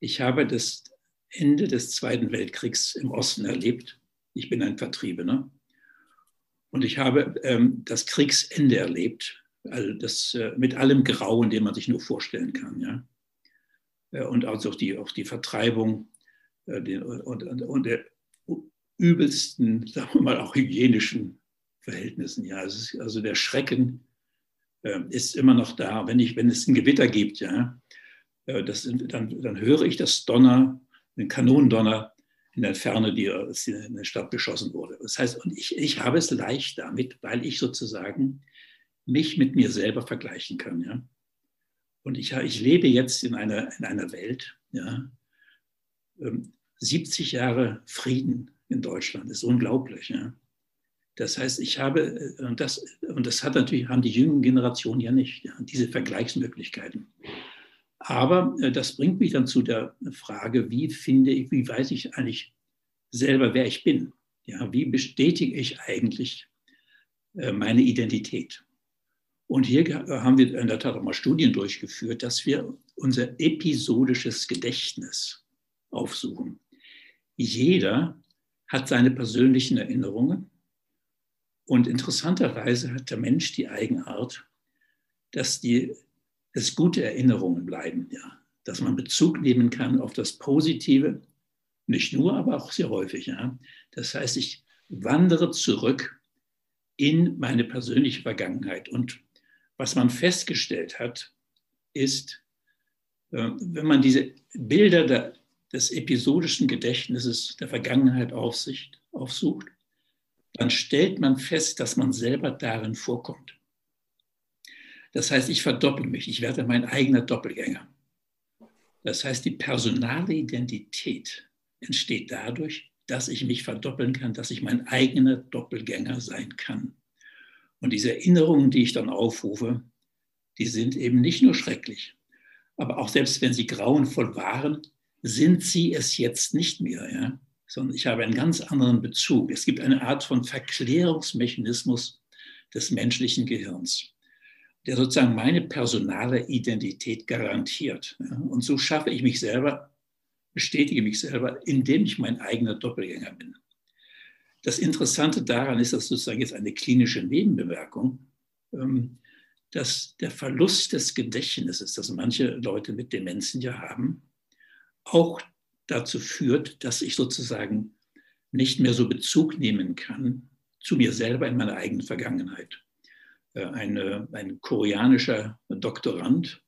Ich habe das Ende des Zweiten Weltkriegs im Osten erlebt. Ich bin ein Vertriebener. Und ich habe ähm, das Kriegsende erlebt, also das, äh, mit allem Grauen, den man sich nur vorstellen kann. Ja? Äh, und also auch die, auch die Vertreibung äh, den, und, und, und, der übelsten, sagen wir mal, auch hygienischen Verhältnissen. Ja? Also, also der Schrecken äh, ist immer noch da. Wenn, ich, wenn es ein Gewitter gibt, ja, äh, das, dann, dann höre ich das Donner, den Kanonendonner in der Ferne, die in der Stadt beschossen wurde. Das heißt, und ich, ich habe es leicht damit, weil ich sozusagen mich mit mir selber vergleichen kann. Ja? Und ich, ich lebe jetzt in einer, in einer Welt, ja, 70 ähm, Jahre Frieden in Deutschland ist unglaublich. Ja? Das heißt, ich habe, äh, und das, und das hat natürlich, haben die jüngeren Generationen ja nicht, ja, diese Vergleichsmöglichkeiten. Aber äh, das bringt mich dann zu der Frage, wie finde ich, wie weiß ich eigentlich selber, wer ich bin? Ja, wie bestätige ich eigentlich äh, meine Identität? Und hier haben wir in der Tat auch mal Studien durchgeführt, dass wir unser episodisches Gedächtnis aufsuchen. Jeder hat seine persönlichen Erinnerungen. Und interessanterweise hat der Mensch die Eigenart, dass die es gute Erinnerungen bleiben, ja. Dass man Bezug nehmen kann auf das Positive, nicht nur, aber auch sehr häufig, ja. Das heißt, ich wandere zurück in meine persönliche Vergangenheit. Und was man festgestellt hat, ist, äh, wenn man diese Bilder der, des episodischen Gedächtnisses der Vergangenheit aufsicht, aufsucht, dann stellt man fest, dass man selber darin vorkommt. Das heißt, ich verdopple mich, ich werde mein eigener Doppelgänger. Das heißt, die personale Identität entsteht dadurch, dass ich mich verdoppeln kann, dass ich mein eigener Doppelgänger sein kann. Und diese Erinnerungen, die ich dann aufrufe, die sind eben nicht nur schrecklich, aber auch selbst wenn sie grauenvoll waren, sind sie es jetzt nicht mehr, ja? sondern ich habe einen ganz anderen Bezug. Es gibt eine Art von Verklärungsmechanismus des menschlichen Gehirns der sozusagen meine personale Identität garantiert. Und so schaffe ich mich selber, bestätige mich selber, indem ich mein eigener Doppelgänger bin. Das Interessante daran ist, dass sozusagen jetzt eine klinische Nebenbemerkung, ähm, dass der Verlust des Gedächtnisses, das manche Leute mit Demenzen ja haben, auch dazu führt, dass ich sozusagen nicht mehr so Bezug nehmen kann zu mir selber in meiner eigenen Vergangenheit. Äh, eine, ein koreanischer Doktorand,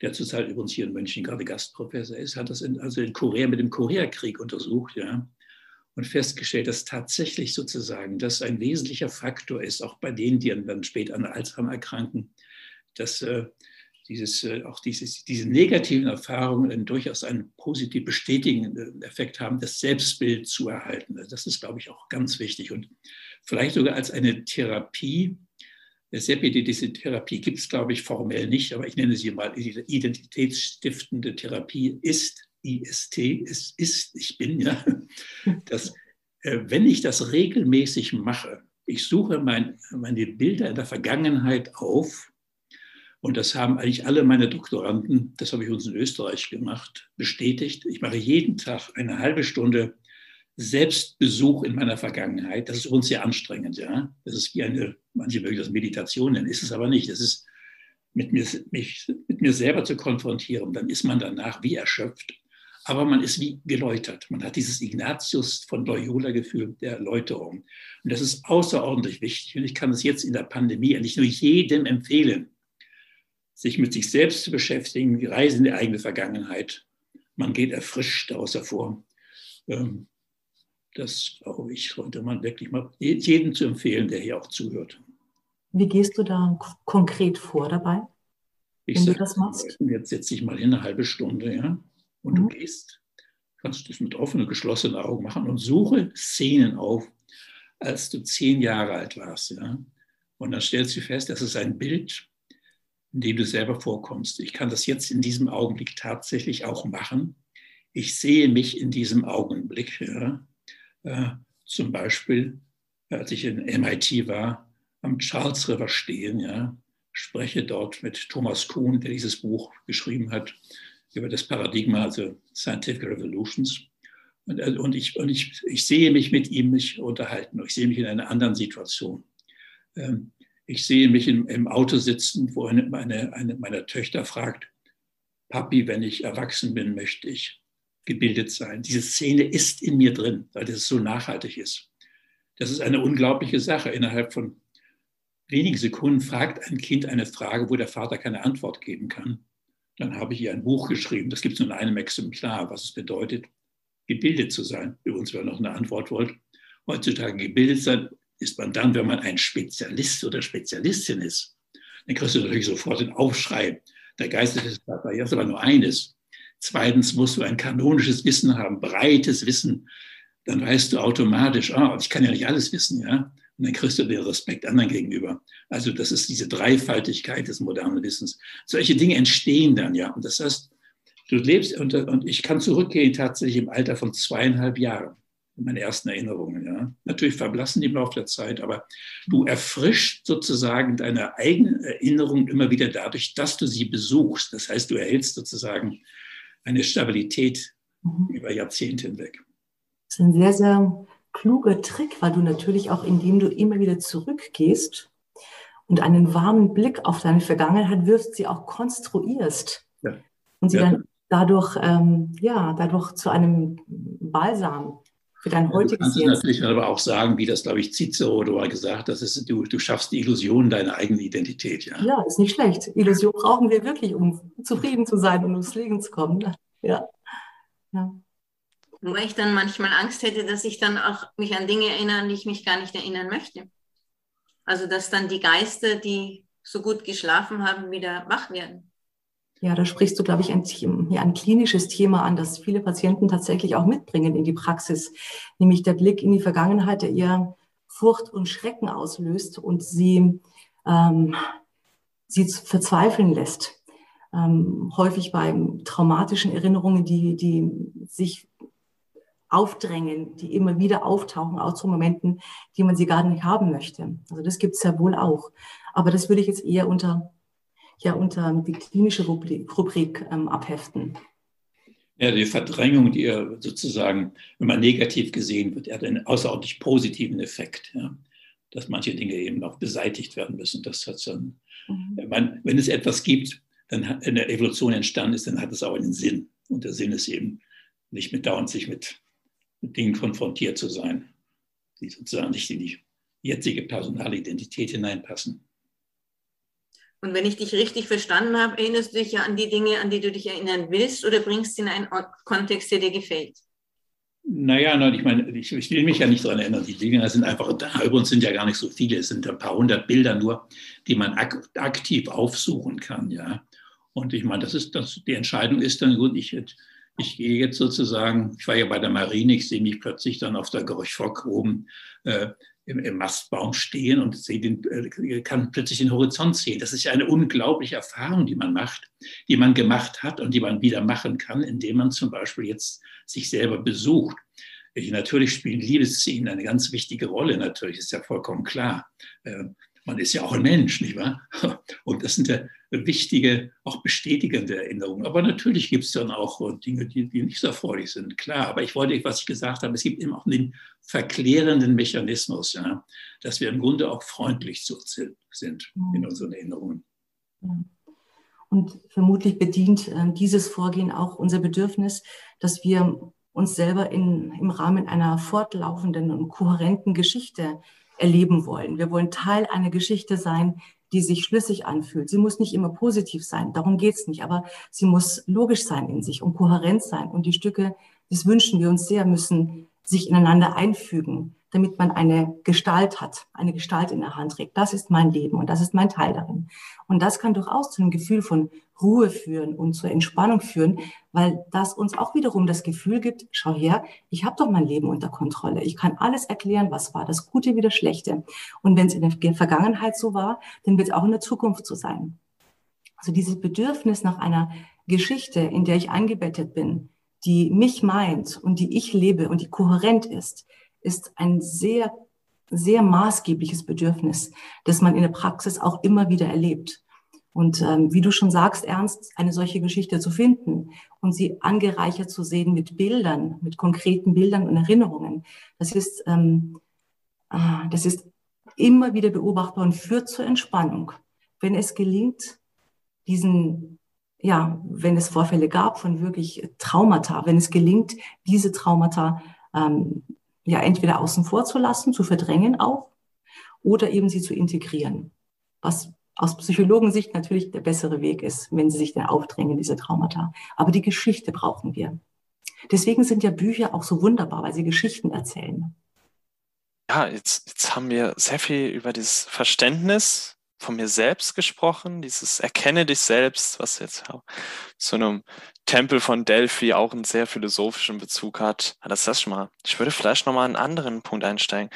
der zurzeit übrigens hier in München gerade Gastprofessor ist, hat das in, also in Korea mit dem Koreakrieg untersucht, ja, und festgestellt, dass tatsächlich sozusagen das ein wesentlicher Faktor ist, auch bei denen, die dann später an Alzheimer erkranken, dass äh, dieses, äh, auch dieses, diese negativen Erfahrungen durchaus einen positiv bestätigenden Effekt haben, das Selbstbild zu erhalten. Das ist, glaube ich, auch ganz wichtig. Und vielleicht sogar als eine Therapie, diese Therapie gibt es, glaube ich, formell nicht, aber ich nenne sie mal identitätsstiftende Therapie ist IST, es ist, ich bin, ja, dass äh, wenn ich das regelmäßig mache, ich suche mein, meine Bilder in der Vergangenheit auf, und das haben eigentlich alle meine Doktoranden, das habe ich uns in Österreich gemacht, bestätigt. Ich mache jeden Tag eine halbe Stunde Selbstbesuch in meiner Vergangenheit. Das ist uns sehr anstrengend, ja. Das ist wie eine, manche mögen das Meditation nennen, ist es aber nicht. Das ist mit mir, mich mit mir selber zu konfrontieren. Dann ist man danach wie erschöpft, aber man ist wie geläutert. Man hat dieses Ignatius von Loyola-Gefühl der Erläuterung. Und das ist außerordentlich wichtig. Und ich kann es jetzt in der Pandemie eigentlich nur jedem empfehlen, sich mit sich selbst zu beschäftigen, die Reise in die eigene Vergangenheit. Man geht erfrischt daraus hervor. Das, glaube ich, sollte man wirklich mal jedem zu empfehlen, der hier auch zuhört. Wie gehst du da konkret vor dabei, ich wenn sag, du das machst? Jetzt setze ich mal hin, eine halbe Stunde, ja, und mhm. du gehst, kannst du das mit offenen, geschlossenen Augen machen und suche Szenen auf, als du zehn Jahre alt warst, ja. Und dann stellst du fest, das ist ein Bild, in dem du selber vorkommst. Ich kann das jetzt in diesem Augenblick tatsächlich auch machen. Ich sehe mich in diesem Augenblick. Ja. Äh, zum Beispiel, als ich in MIT war, am Charles River stehen, ja, spreche dort mit Thomas Kuhn, der dieses Buch geschrieben hat, über das Paradigma, also Scientific Revolutions. Und, äh, und, ich, und ich, ich sehe mich mit ihm mich unterhalten. Ich sehe mich in einer anderen Situation. Ähm, ich sehe mich im, im Auto sitzen, wo eine, eine, eine meiner Töchter fragt, Papi, wenn ich erwachsen bin, möchte ich gebildet sein. Diese Szene ist in mir drin, weil das so nachhaltig ist. Das ist eine unglaubliche Sache. Innerhalb von wenigen Sekunden fragt ein Kind eine Frage, wo der Vater keine Antwort geben kann. Dann habe ich ihr ein Buch geschrieben, das gibt es nur in einem Exemplar, was es bedeutet, gebildet zu sein. Übrigens, wer noch eine Antwort wollt, heutzutage gebildet sein ist man dann, wenn man ein Spezialist oder Spezialistin ist. Dann kriegst du natürlich sofort den Aufschrei. Der Geisteswissenschaftler, ja, ist aber nur eines. Zweitens musst du ein kanonisches Wissen haben, breites Wissen. Dann weißt du automatisch, ah, ich kann ja nicht alles wissen, ja. Und dann kriegst du den Respekt anderen gegenüber. Also das ist diese Dreifaltigkeit des modernen Wissens. Solche Dinge entstehen dann, ja. Und das heißt, du lebst, und, und ich kann zurückgehen tatsächlich im Alter von zweieinhalb Jahren meine ersten Erinnerungen. Ja. Natürlich verblassen die im Laufe der Zeit, aber du erfrischst sozusagen deine eigenen Erinnerungen immer wieder dadurch, dass du sie besuchst. Das heißt, du erhältst sozusagen eine Stabilität mhm. über Jahrzehnte hinweg. Das ist ein sehr, sehr kluger Trick, weil du natürlich auch, indem du immer wieder zurückgehst und einen warmen Blick auf deine Vergangenheit wirfst, sie auch konstruierst ja. und sie ja. dann dadurch, ähm, ja, dadurch zu einem Balsam für dein heutiges Du kannst natürlich aber auch sagen, wie das, glaube ich, Cicero oder gesagt, das ist, du, du schaffst die Illusion deiner eigenen Identität. Ja. ja, ist nicht schlecht. Illusion brauchen wir wirklich, um zufrieden zu sein und ums Leben zu kommen. Ja. ja. Wobei ich dann manchmal Angst hätte, dass ich dann auch mich an Dinge erinnere, an die ich mich gar nicht erinnern möchte. Also dass dann die Geister, die so gut geschlafen haben, wieder wach werden. Ja, da sprichst du, glaube ich, ein, ja, ein klinisches Thema an, das viele Patienten tatsächlich auch mitbringen in die Praxis, nämlich der Blick in die Vergangenheit, der eher Furcht und Schrecken auslöst und sie, ähm, sie verzweifeln lässt. Ähm, häufig bei traumatischen Erinnerungen, die, die sich aufdrängen, die immer wieder auftauchen, auch zu Momenten, die man sie gar nicht haben möchte. Also das gibt es ja wohl auch. Aber das würde ich jetzt eher unter ja unter die klinische Rubrik, Rubrik ähm, abheften. Ja, die Verdrängung, die er sozusagen, wenn man negativ gesehen wird, hat einen außerordentlich positiven Effekt, ja, dass manche Dinge eben auch beseitigt werden müssen. Das hat dann, mhm. man, wenn es etwas gibt, dann in der Evolution entstanden ist, dann hat es auch einen Sinn. Und der Sinn ist eben nicht mit dauernd sich mit, mit Dingen konfrontiert zu sein, die sozusagen nicht in die jetzige Personalidentität hineinpassen. Und wenn ich dich richtig verstanden habe, erinnerst du dich ja an die Dinge, an die du dich erinnern willst oder bringst in einen Kontext, der dir gefällt? Naja, ich meine, ich, ich will mich ja nicht daran erinnern. Die Dinge sind einfach da. Übrigens sind ja gar nicht so viele. Es sind ein paar hundert Bilder nur, die man ak aktiv aufsuchen kann. Ja. Und ich meine, das ist, das, die Entscheidung ist dann gut, ich, ich gehe jetzt sozusagen, ich war ja bei der Marine, ich sehe mich plötzlich dann auf der Gorch Fock oben äh, im, im, Mastbaum stehen und sehe den, äh, kann plötzlich den Horizont sehen. Das ist ja eine unglaubliche Erfahrung, die man macht, die man gemacht hat und die man wieder machen kann, indem man zum Beispiel jetzt sich selber besucht. Ich, natürlich spielen Liebesszenen eine ganz wichtige Rolle, natürlich ist ja vollkommen klar. Äh, man ist ja auch ein Mensch, nicht wahr? Und das sind ja wichtige, auch bestätigende Erinnerungen. Aber natürlich gibt es dann auch Dinge, die, die nicht so erfreulich sind, klar. Aber ich wollte, was ich gesagt habe, es gibt immer auch den verklärenden Mechanismus, ja, dass wir im Grunde auch freundlich zu uns sind in mhm. unseren Erinnerungen. Und vermutlich bedient äh, dieses Vorgehen auch unser Bedürfnis, dass wir uns selber in, im Rahmen einer fortlaufenden und kohärenten Geschichte erleben wollen. Wir wollen Teil einer Geschichte sein, die sich schlüssig anfühlt. Sie muss nicht immer positiv sein, darum geht's nicht, aber sie muss logisch sein in sich und kohärent sein. Und die Stücke, das wünschen wir uns sehr, müssen sich ineinander einfügen damit man eine Gestalt hat, eine Gestalt in der Hand trägt. Das ist mein Leben und das ist mein Teil darin. Und das kann durchaus zu einem Gefühl von Ruhe führen und zur Entspannung führen, weil das uns auch wiederum das Gefühl gibt, schau her, ich habe doch mein Leben unter Kontrolle. Ich kann alles erklären, was war, das Gute wie das Schlechte. Und wenn es in der Vergangenheit so war, dann wird es auch in der Zukunft so sein. Also dieses Bedürfnis nach einer Geschichte, in der ich eingebettet bin, die mich meint und die ich lebe und die kohärent ist, ist ein sehr, sehr maßgebliches Bedürfnis, das man in der Praxis auch immer wieder erlebt. Und ähm, wie du schon sagst, Ernst, eine solche Geschichte zu finden und sie angereichert zu sehen mit Bildern, mit konkreten Bildern und Erinnerungen, das ist, ähm, äh, das ist immer wieder beobachtbar und führt zur Entspannung. Wenn es gelingt, diesen, ja, wenn es Vorfälle gab von wirklich Traumata, wenn es gelingt, diese Traumata ähm, ja entweder außen vor zu lassen, zu verdrängen auch, oder eben sie zu integrieren. Was aus Psychologensicht natürlich der bessere Weg ist, wenn sie sich dann aufdrängen, diese Traumata. Aber die Geschichte brauchen wir. Deswegen sind ja Bücher auch so wunderbar, weil sie Geschichten erzählen. Ja, jetzt, jetzt haben wir sehr viel über dieses Verständnis von mir selbst gesprochen, dieses Erkenne dich selbst, was jetzt zu einem Tempel von Delphi auch einen sehr philosophischen Bezug hat. Ja, das ist das schon mal. Ich würde vielleicht nochmal einen anderen Punkt einsteigen.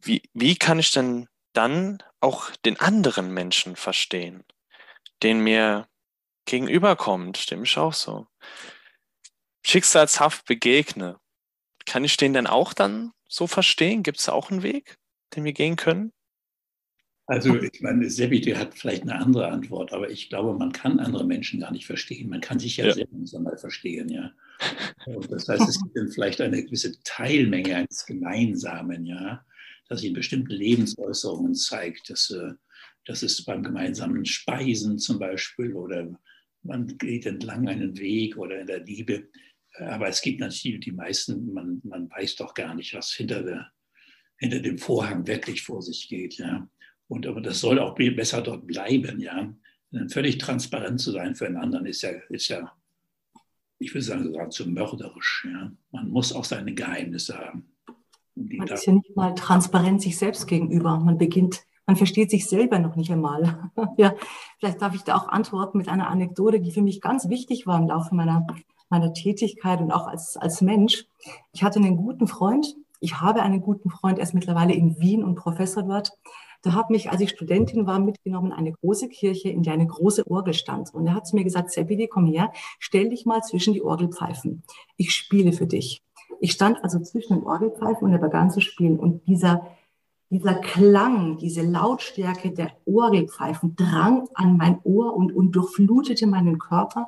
Wie, wie kann ich denn dann auch den anderen Menschen verstehen, den mir gegenüberkommt, dem ich auch so schicksalshaft begegne? Kann ich den denn auch dann so verstehen? Gibt es auch einen Weg, den wir gehen können? Also ich meine, Seppi, der hat vielleicht eine andere Antwort, aber ich glaube, man kann andere Menschen gar nicht verstehen. Man kann sich ja, ja. selbst einmal verstehen, ja. Und das heißt, es gibt dann vielleicht eine gewisse Teilmenge eines Gemeinsamen, ja, das in bestimmten Lebensäußerungen zeigt, dass, äh, dass es beim gemeinsamen Speisen zum Beispiel oder man geht entlang einen Weg oder in der Liebe. Aber es gibt natürlich die meisten, man, man weiß doch gar nicht, was hinter, der, hinter dem Vorhang wirklich vor sich geht, ja. Und aber das soll auch besser dort bleiben, ja. Dann völlig transparent zu sein für einen anderen ist ja, ist ja ich würde sagen, geradezu mörderisch. Ja. Man muss auch seine Geheimnisse haben. Man ist ja nicht mal transparent sich selbst gegenüber. Man beginnt, man versteht sich selber noch nicht einmal. ja, vielleicht darf ich da auch antworten mit einer Anekdote, die für mich ganz wichtig war im Laufe meiner, meiner Tätigkeit und auch als, als Mensch. Ich hatte einen guten Freund. Ich habe einen guten Freund, er ist mittlerweile in Wien und Professor dort. Der hat mich, als ich Studentin war, mitgenommen in eine große Kirche, in der eine große Orgel stand. Und er hat zu mir gesagt, Sepidi, komm her, stell dich mal zwischen die Orgelpfeifen. Ich spiele für dich. Ich stand also zwischen den Orgelpfeifen und er begann zu spielen. Und dieser, dieser Klang, diese Lautstärke der Orgelpfeifen drang an mein Ohr und, und durchflutete meinen Körper.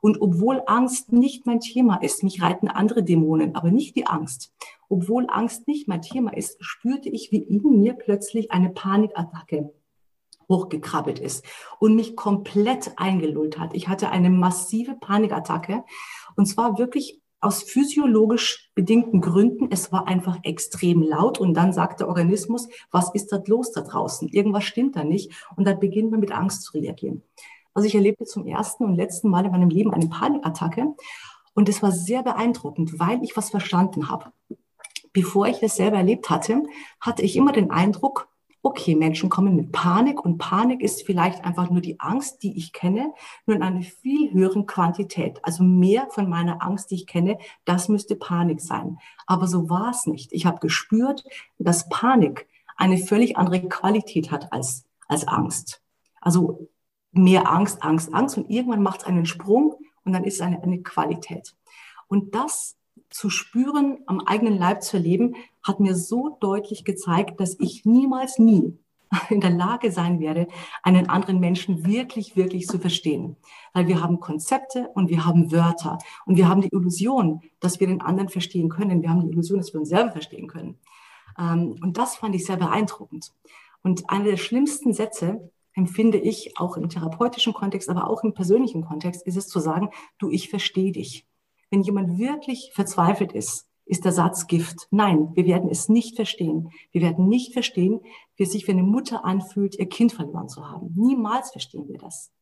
Und obwohl Angst nicht mein Thema ist, mich reiten andere Dämonen, aber nicht die Angst. Obwohl Angst nicht mein Thema ist, spürte ich, wie in mir plötzlich eine Panikattacke hochgekrabbelt ist und mich komplett eingelullt hat. Ich hatte eine massive Panikattacke und zwar wirklich aus physiologisch bedingten Gründen, es war einfach extrem laut und dann sagt der Organismus, was ist da los da draußen? Irgendwas stimmt da nicht und dann beginnt man mit Angst zu reagieren. Also ich erlebte zum ersten und letzten Mal in meinem Leben eine Panikattacke und es war sehr beeindruckend, weil ich was verstanden habe. Bevor ich das selber erlebt hatte, hatte ich immer den Eindruck, okay, Menschen kommen mit Panik und Panik ist vielleicht einfach nur die Angst, die ich kenne, nur in einer viel höheren Quantität. Also mehr von meiner Angst, die ich kenne, das müsste Panik sein. Aber so war es nicht. Ich habe gespürt, dass Panik eine völlig andere Qualität hat als, als Angst. Also mehr Angst, Angst, Angst und irgendwann macht es einen Sprung und dann ist es eine, eine Qualität. Und das zu spüren, am eigenen Leib zu erleben, hat mir so deutlich gezeigt, dass ich niemals, nie in der Lage sein werde, einen anderen Menschen wirklich, wirklich zu verstehen. Weil wir haben Konzepte und wir haben Wörter und wir haben die Illusion, dass wir den anderen verstehen können. Wir haben die Illusion, dass wir uns selber verstehen können. Ähm, und das fand ich sehr beeindruckend. Und einer der schlimmsten Sätze, empfinde ich auch im therapeutischen Kontext, aber auch im persönlichen Kontext, ist es zu sagen, du, ich verstehe dich. Wenn jemand wirklich verzweifelt ist, ist der Satz Gift. Nein, wir werden es nicht verstehen. Wir werden nicht verstehen, wie es sich für eine Mutter anfühlt, ihr Kind verloren zu haben. Niemals verstehen wir das.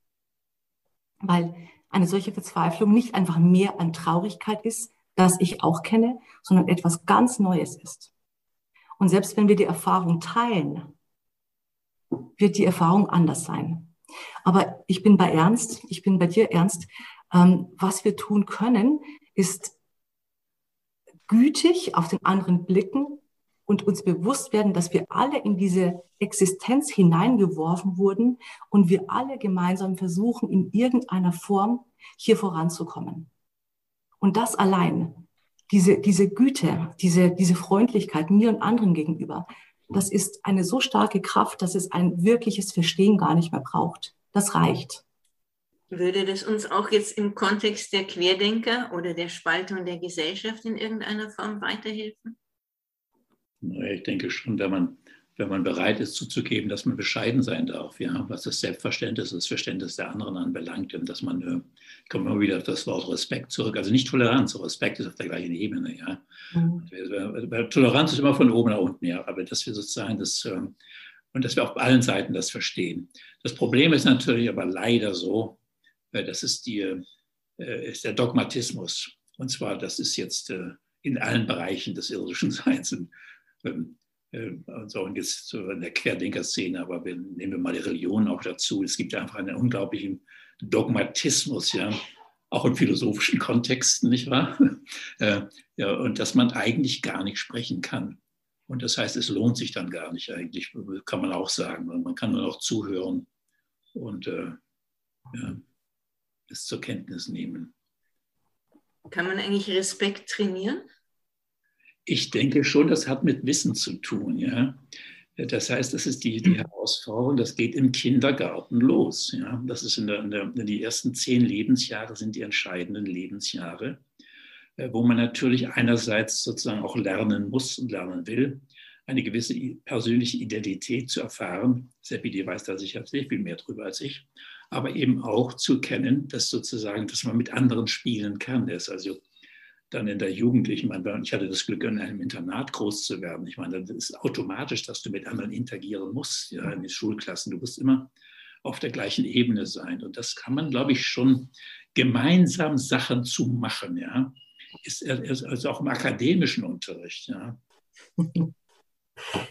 Weil eine solche Verzweiflung nicht einfach mehr an Traurigkeit ist, das ich auch kenne, sondern etwas ganz Neues ist. Und selbst wenn wir die Erfahrung teilen, wird die Erfahrung anders sein. Aber ich bin bei Ernst, ich bin bei dir Ernst. Ähm, was wir tun können, ist gütig auf den anderen blicken und uns bewusst werden, dass wir alle in diese Existenz hineingeworfen wurden und wir alle gemeinsam versuchen, in irgendeiner Form hier voranzukommen. Und das allein, diese, diese Güte, diese, diese Freundlichkeit mir und anderen gegenüber, das ist eine so starke Kraft, dass es ein wirkliches Verstehen gar nicht mehr braucht. Das reicht. Würde das uns auch jetzt im Kontext der Querdenker oder der Spaltung der Gesellschaft in irgendeiner Form weiterhelfen? Ich denke schon, wenn man, wenn man bereit ist zuzugeben, dass man bescheiden sein darf, ja, was das Selbstverständnis, das Verständnis der anderen anbelangt, und dass man, äh, ich komme immer wieder auf das Wort Respekt zurück, also nicht Toleranz, Respekt ist auf der gleichen Ebene, ja. Mhm. Also, Toleranz ist immer von oben nach unten, ja, aber dass wir sozusagen das, ähm, und dass wir auf allen Seiten das verstehen. Das Problem ist natürlich aber leider so, äh, das ist, die, äh, ist der Dogmatismus. Und zwar, das ist jetzt äh, in allen Bereichen des irdischen Seins. Ähm, und so und jetzt in der Querdenker-Szene, aber wir nehmen mal die Religion auch dazu. Es gibt einfach einen unglaublichen Dogmatismus, ja, auch in philosophischen Kontexten, nicht wahr? ja, und dass man eigentlich gar nicht sprechen kann. Und das heißt, es lohnt sich dann gar nicht eigentlich, kann man auch sagen. Man kann nur noch zuhören und äh, ja es zur Kenntnis nehmen. Kann man eigentlich Respekt trainieren? Ich denke schon, das hat mit Wissen zu tun. Ja? Das heißt, das ist die, die Herausforderung, das geht im Kindergarten los. Ja? Das ist in der, in der, die ersten zehn Lebensjahre sind die entscheidenden Lebensjahre, äh, wo man natürlich einerseits sozusagen auch lernen muss und lernen will, eine gewisse persönliche Identität zu erfahren. Seppi, die weiß da sicher sehr viel mehr drüber als ich aber eben auch zu kennen, dass sozusagen, dass man mit anderen spielen kann. Das ist also dann in der Jugendlichen, ich hatte das Glück, in einem Internat groß zu werden. Ich meine, das ist automatisch, dass du mit anderen interagieren musst, ja, in den Schulklassen. Du musst immer auf der gleichen Ebene sein. Und das kann man, glaube ich, schon gemeinsam Sachen zu machen, ja. Ist, ist also auch im akademischen Unterricht, ja.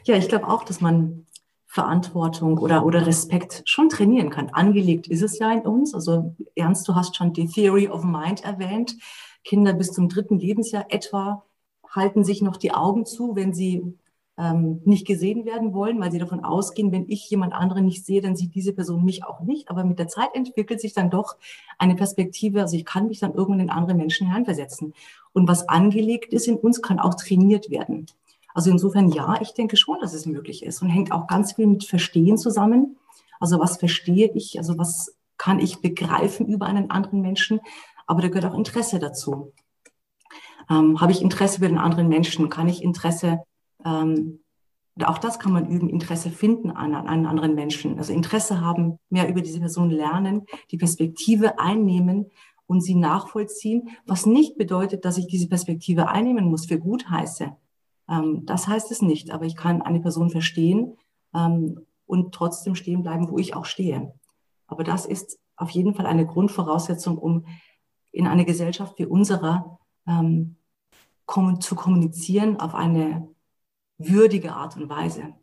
Ja, ich glaube auch, dass man Verantwortung oder, oder Respekt schon trainieren kann. Angelegt ist es ja in uns. Also Ernst, du hast schon die Theory of Mind erwähnt. Kinder bis zum dritten Lebensjahr etwa halten sich noch die Augen zu, wenn sie ähm, nicht gesehen werden wollen, weil sie davon ausgehen, wenn ich jemand anderen nicht sehe, dann sieht diese Person mich auch nicht. Aber mit der Zeit entwickelt sich dann doch eine Perspektive, also ich kann mich dann irgendwann in andere Menschen hineinversetzen. Und was angelegt ist in uns, kann auch trainiert werden. Also insofern ja, ich denke schon, dass es möglich ist und hängt auch ganz viel mit Verstehen zusammen. Also was verstehe ich, also was kann ich begreifen über einen anderen Menschen, aber da gehört auch Interesse dazu. Ähm, Habe ich Interesse über den anderen Menschen? Kann ich Interesse, ähm, auch das kann man üben, Interesse finden an, an einen anderen Menschen. Also Interesse haben, mehr über diese Person lernen, die Perspektive einnehmen und sie nachvollziehen, was nicht bedeutet, dass ich diese Perspektive einnehmen muss, für gut heiße. Ähm, das heißt es nicht, aber ich kann eine Person verstehen ähm, und trotzdem stehen bleiben, wo ich auch stehe. Aber das ist auf jeden Fall eine Grundvoraussetzung, um in einer Gesellschaft wie unserer ähm, zu kommunizieren auf eine würdige Art und Weise.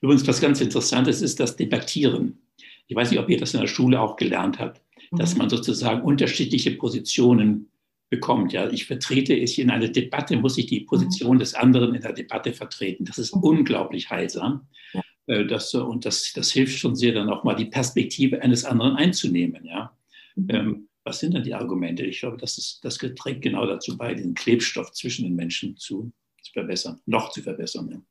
Übrigens, was ganz Interessantes ist das Debattieren. Ich weiß nicht, ob ihr das in der Schule auch gelernt habt, mhm. dass man sozusagen unterschiedliche Positionen bekommt. Ja, ich vertrete es in einer Debatte, muss ich die Position mhm. des anderen in der Debatte vertreten. Das ist mhm. unglaublich heilsam. Ja. Äh, das, und das, das hilft schon sehr, dann auch mal die Perspektive eines anderen einzunehmen. Ja. Mhm. Ähm, was sind denn die Argumente? Ich glaube, das, ist, das trägt genau dazu bei, den Klebstoff zwischen den Menschen zu, zu verbessern, noch zu verbessern. Ja.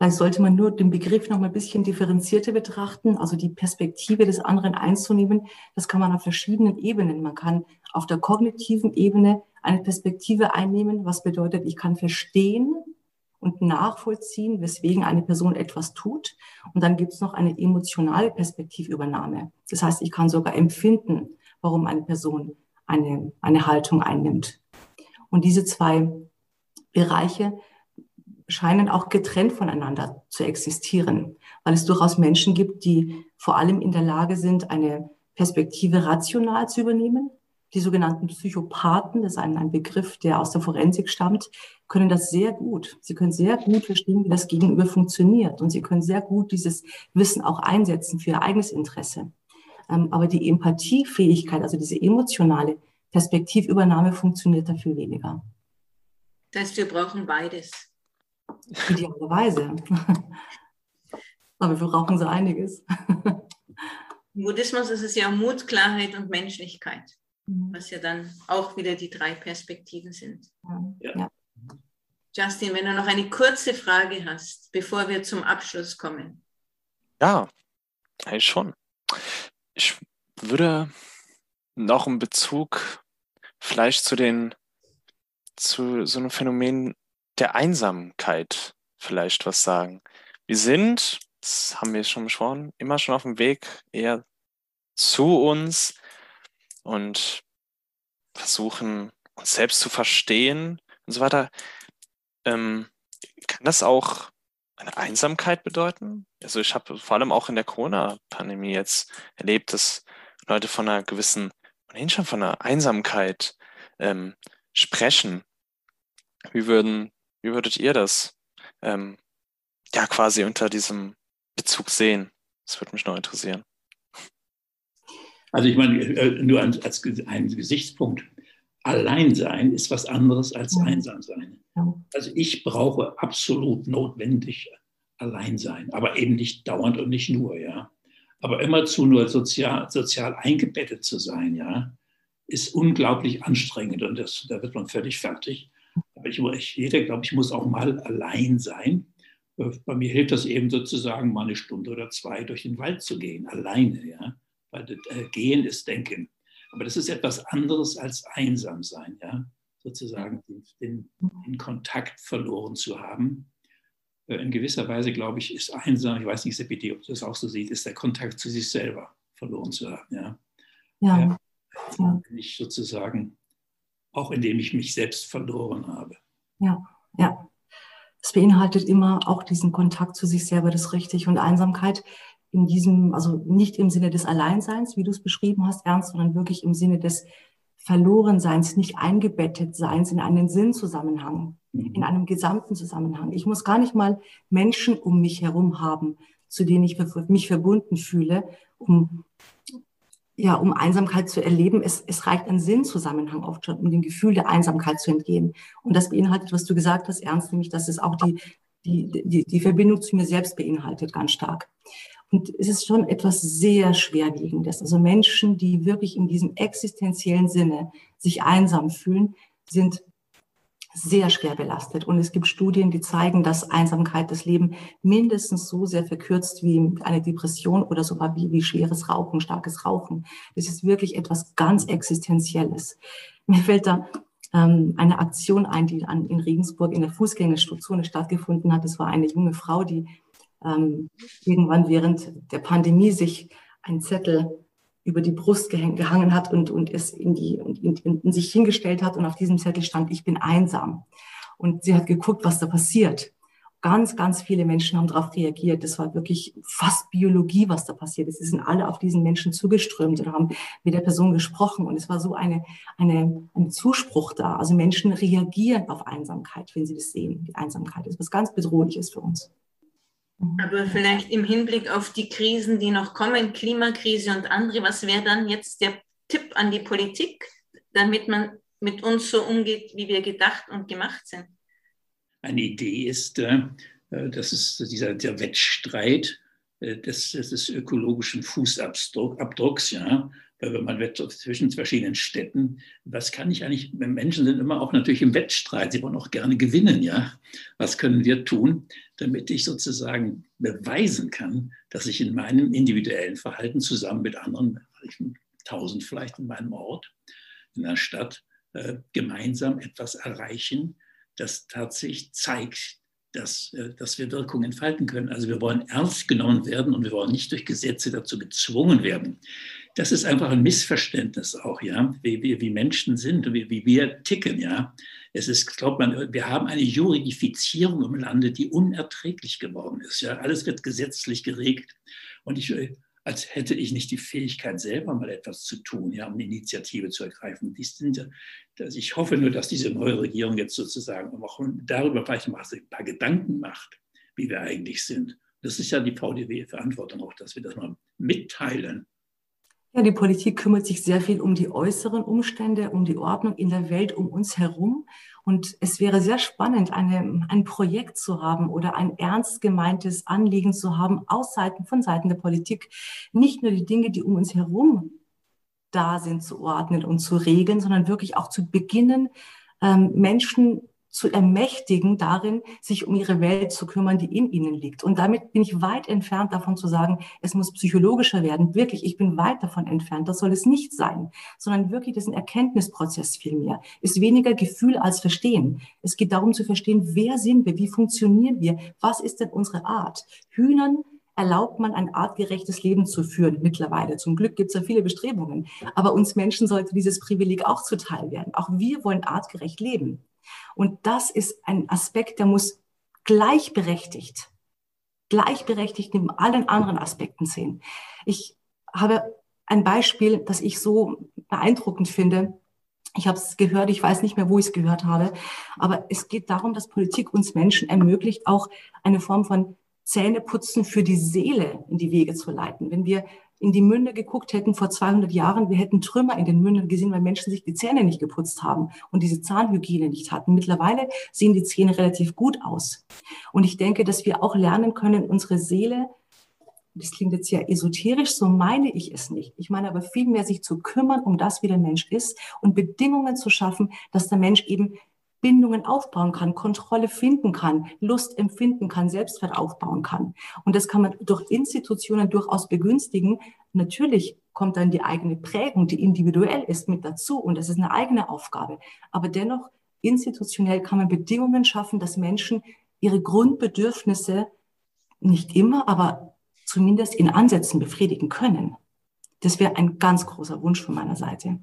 Vielleicht sollte man nur den Begriff noch mal ein bisschen differenzierter betrachten, also die Perspektive des anderen einzunehmen. Das kann man auf verschiedenen Ebenen. Man kann auf der kognitiven Ebene eine Perspektive einnehmen, was bedeutet, ich kann verstehen und nachvollziehen, weswegen eine Person etwas tut. Und dann gibt es noch eine emotionale Perspektivübernahme. Das heißt, ich kann sogar empfinden, warum eine Person eine, eine Haltung einnimmt. Und diese zwei Bereiche scheinen auch getrennt voneinander zu existieren, weil es durchaus Menschen gibt, die vor allem in der Lage sind, eine Perspektive rational zu übernehmen. Die sogenannten Psychopathen, das ist ein, ein Begriff, der aus der Forensik stammt, können das sehr gut. Sie können sehr gut verstehen, wie das Gegenüber funktioniert und sie können sehr gut dieses Wissen auch einsetzen für ihr eigenes Interesse. Ähm, aber die Empathiefähigkeit, also diese emotionale Perspektivübernahme funktioniert dafür weniger. Das heißt, wir brauchen beides. Idealerweise. Aber wir brauchen so einiges. Im Buddhismus ist es ja Mut, Klarheit und Menschlichkeit, mhm. was ja dann auch wieder die drei Perspektiven sind. Ja. Justin, wenn du noch eine kurze Frage hast, bevor wir zum Abschluss kommen. Ja, eigentlich schon. Ich würde noch in Bezug vielleicht zu den zu so einem Phänomen der Einsamkeit vielleicht was sagen. Wir sind, das haben wir schon besprochen, immer schon auf dem Weg eher zu uns und versuchen, uns selbst zu verstehen und so weiter. Ähm, kann das auch eine Einsamkeit bedeuten? Also ich habe vor allem auch in der Corona-Pandemie jetzt erlebt, dass Leute von einer gewissen, ohnehin schon von einer Einsamkeit ähm, sprechen. Wie würden wie würdet ihr das ähm, ja quasi unter diesem Bezug sehen? Das würde mich noch interessieren. Also ich meine, äh, nur als ein Gesichtspunkt. Alleinsein ist was anderes als ja. einsam sein. Ja. Also ich brauche absolut notwendig Alleinsein, aber eben nicht dauernd und nicht nur, ja. Aber immerzu nur sozial, sozial eingebettet zu sein, ja, ist unglaublich anstrengend und das, da wird man völlig fertig. Aber ich, jeder, glaube ich, muss auch mal allein sein. Äh, bei mir hilft das eben sozusagen, mal eine Stunde oder zwei durch den Wald zu gehen, alleine. Ja? Weil das, äh, Gehen ist Denken. Aber das ist etwas anderes als einsam sein, ja? sozusagen den, den, Kontakt verloren zu haben. Äh, in gewisser Weise, glaube ich, ist einsam, ich weiß nicht, Sepiti, ob du das auch so siehst, ist der Kontakt zu sich selber verloren zu haben. Ja, ja. ja. Nicht sozusagen auch indem ich mich selbst verloren habe. Ja, ja. Es beinhaltet immer auch diesen Kontakt zu sich selber, das ist richtig. Und Einsamkeit in diesem, also nicht im Sinne des Alleinseins, wie du es beschrieben hast, Ernst, sondern wirklich im Sinne des Verlorenseins, nicht eingebettet Seins in einen Sinnzusammenhang, mhm. in einem gesamten Zusammenhang. Ich muss gar nicht mal Menschen um mich herum haben, zu denen ich mich verbunden fühle, um ja, um Einsamkeit zu erleben, es, es reicht ein Sinnzusammenhang oft schon, um dem Gefühl der Einsamkeit zu entgehen. Und das beinhaltet, was du gesagt hast, Ernst, nämlich, dass es auch die, die, die, die Verbindung zu mir selbst beinhaltet, ganz stark. Und es ist schon etwas sehr Schwerwiegendes. Also Menschen, die wirklich in diesem existenziellen Sinne sich einsam fühlen, sind sehr schwer belastet. Und es gibt Studien, die zeigen, dass Einsamkeit das Leben mindestens so sehr verkürzt wie eine Depression oder sogar wie, wie schweres Rauchen, starkes Rauchen. Das ist wirklich etwas ganz Existenzielles. Mir fällt da ähm, eine Aktion ein, die an, in Regensburg in der Fußgängerzone stattgefunden hat. Das war eine junge Frau, die ähm, irgendwann während der Pandemie sich einen Zettel über die Brust gehangen hat und, und es in, die, in, in sich hingestellt hat und auf diesem Zettel stand, ich bin einsam. Und sie hat geguckt, was da passiert. Ganz, ganz viele Menschen haben darauf reagiert. Das war wirklich fast Biologie, was da passiert ist. Sie sind alle auf diesen Menschen zugeströmt und haben mit der Person gesprochen. Und es war so eine, eine, ein Zuspruch da. Also Menschen reagieren auf Einsamkeit, wenn sie das sehen. Die Einsamkeit ist was ganz Bedrohliches für uns. Mhm. Aber vielleicht im Hinblick auf die Krisen, die noch kommen, Klimakrise und andere, was wäre dann jetzt der Tipp an die Politik, damit man mit uns so umgeht, wie wir gedacht und gemacht sind? Eine Idee ist, äh, das ist dieser der Wettstreit äh, des, des ökologischen Fußabdrucks, ja, wenn man wird zwischen verschiedenen Städten, was kann ich eigentlich, Menschen sind immer auch natürlich im Wettstreit, sie wollen auch gerne gewinnen, ja. Was können wir tun, damit ich sozusagen beweisen kann, dass ich in meinem individuellen Verhalten zusammen mit anderen, tausend vielleicht in meinem Ort, in der Stadt, äh, gemeinsam etwas erreichen, das tatsächlich zeigt, dass, äh, dass wir Wirkung entfalten können. Also wir wollen ernst genommen werden und wir wollen nicht durch Gesetze dazu gezwungen werden. Das ist einfach ein Missverständnis auch, ja, wie, wie, wie Menschen sind, wie, wie wir ticken, ja. Es ist, glaubt man, wir haben eine Juridifizierung im Lande, die unerträglich geworden ist. Ja, alles wird gesetzlich geregelt. Und ich, als hätte ich nicht die Fähigkeit, selber mal etwas zu tun, ja, um eine Initiative zu ergreifen. Dies sind, dass ich hoffe nur, dass diese neue Regierung jetzt sozusagen auch darüber vielleicht ein paar Gedanken macht, wie wir eigentlich sind. Das ist ja die VDW-Verantwortung auch, dass wir das mal mitteilen. Ja, die Politik kümmert sich sehr viel um die äußeren Umstände, um die Ordnung in der Welt um uns herum. Und es wäre sehr spannend, eine, ein Projekt zu haben oder ein ernst gemeintes Anliegen zu haben aus Seiten, von Seiten der Politik. Nicht nur die Dinge, die um uns herum da sind, zu ordnen und zu regeln, sondern wirklich auch zu beginnen, ähm, Menschen zu ermächtigen darin, sich um ihre Welt zu kümmern, die in ihnen liegt. Und damit bin ich weit entfernt davon zu sagen, es muss psychologischer werden. Wirklich, ich bin weit davon entfernt. Das soll es nicht sein, sondern wirklich diesen Erkenntnisprozess vielmehr. Ist weniger Gefühl als Verstehen. Es geht darum zu verstehen, wer sind wir, wie funktionieren wir, was ist denn unsere Art. Hühnern erlaubt man ein artgerechtes Leben zu führen mittlerweile. Zum Glück gibt es ja viele Bestrebungen. Aber uns Menschen sollte dieses Privileg auch zuteil werden. Auch wir wollen artgerecht leben. Und das ist ein Aspekt, der muss gleichberechtigt, gleichberechtigt neben allen anderen Aspekten sehen. Ich habe ein Beispiel, das ich so beeindruckend finde. Ich habe es gehört, ich weiß nicht mehr, wo ich es gehört habe, aber es geht darum, dass Politik uns Menschen ermöglicht, auch eine Form von Zähneputzen für die Seele in die Wege zu leiten. Wenn wir in die Münder geguckt hätten vor 200 Jahren, wir hätten Trümmer in den Mündern gesehen, weil Menschen sich die Zähne nicht geputzt haben und diese Zahnhygiene nicht hatten. Mittlerweile sehen die Zähne relativ gut aus. Und ich denke, dass wir auch lernen können, unsere Seele, das klingt jetzt ja esoterisch, so meine ich es nicht. Ich meine aber vielmehr, sich zu kümmern um das, wie der Mensch ist und Bedingungen zu schaffen, dass der Mensch eben Bindungen aufbauen kann, Kontrolle finden kann, Lust empfinden kann, Selbstwert aufbauen kann. Und das kann man durch Institutionen durchaus begünstigen. Natürlich kommt dann die eigene Prägung, die individuell ist, mit dazu. Und das ist eine eigene Aufgabe. Aber dennoch, institutionell kann man Bedingungen schaffen, dass Menschen ihre Grundbedürfnisse nicht immer, aber zumindest in Ansätzen befriedigen können. Das wäre ein ganz großer Wunsch von meiner Seite.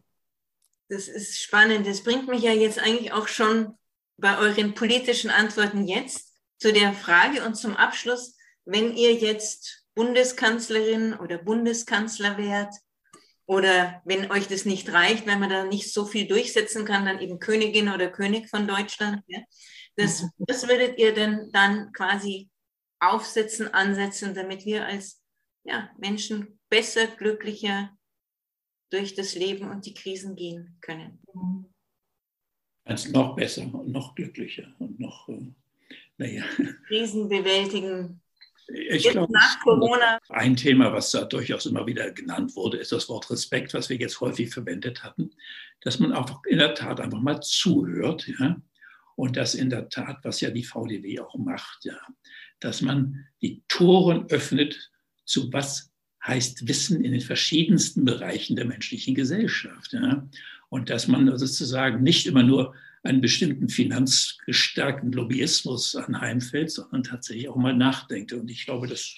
Das ist spannend. Das bringt mich ja jetzt eigentlich auch schon bei euren politischen Antworten jetzt zu der Frage und zum Abschluss, wenn ihr jetzt Bundeskanzlerin oder Bundeskanzler wärt oder wenn euch das nicht reicht, wenn man da nicht so viel durchsetzen kann, dann eben Königin oder König von Deutschland. Ja? Das, das würdet ihr denn dann quasi aufsetzen, ansetzen, damit wir als ja, Menschen besser, glücklicher, durch das Leben und die Krisen gehen können. Als noch besser und noch glücklicher und noch, äh, naja. Krisen bewältigen. Ich glaube, nach Corona. Ein Thema, was da durchaus immer wieder genannt wurde, ist das Wort Respekt, was wir jetzt häufig verwendet hatten, dass man auch in der Tat einfach mal zuhört, ja, und das in der Tat, was ja die VDW auch macht, ja, dass man die Toren öffnet zu was heißt Wissen in den verschiedensten Bereichen der menschlichen Gesellschaft. Ja? Und dass man sozusagen nicht immer nur einen bestimmten finanzgestärkten Lobbyismus anheimfällt, sondern tatsächlich auch mal nachdenkt. Und ich glaube, das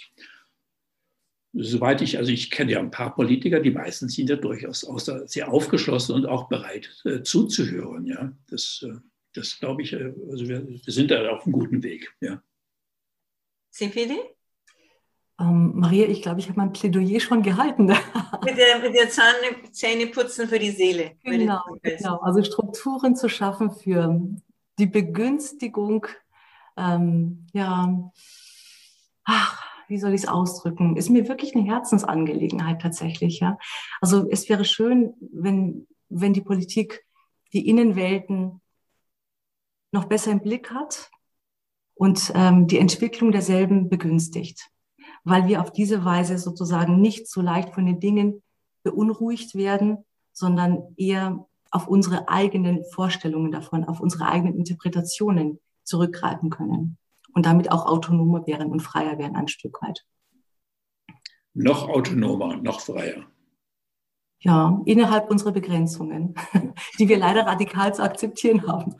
soweit ich, also ich kenne ja ein paar Politiker, die meisten sind ja durchaus sehr aufgeschlossen und auch bereit äh, zuzuhören. Ja, das, äh, das glaube ich, äh, also wir, wir, sind da auf einem guten Weg. Ja. CPD? Ähm, Maria, ich glaube, ich habe mein Plädoyer schon gehalten. mit der, mit der Zahne, Zähneputzen für die Seele. Genau, genau. Also Strukturen zu schaffen für die Begünstigung, ähm, ja, ach, wie soll ich es ausdrücken? Ist mir wirklich eine Herzensangelegenheit tatsächlich, ja. Also es wäre schön, wenn, wenn die Politik die Innenwelten noch besser im Blick hat und ähm, die Entwicklung derselben begünstigt, weil wir auf diese Weise sozusagen nicht so leicht von den Dingen beunruhigt werden, sondern eher auf unsere eigenen Vorstellungen davon, auf unsere eigenen Interpretationen zurückgreifen können und damit auch autonomer wären und freier wären ein Stück weit. Noch autonomer noch freier. Ja, innerhalb unserer Begrenzungen, die wir leider radikal zu akzeptieren haben.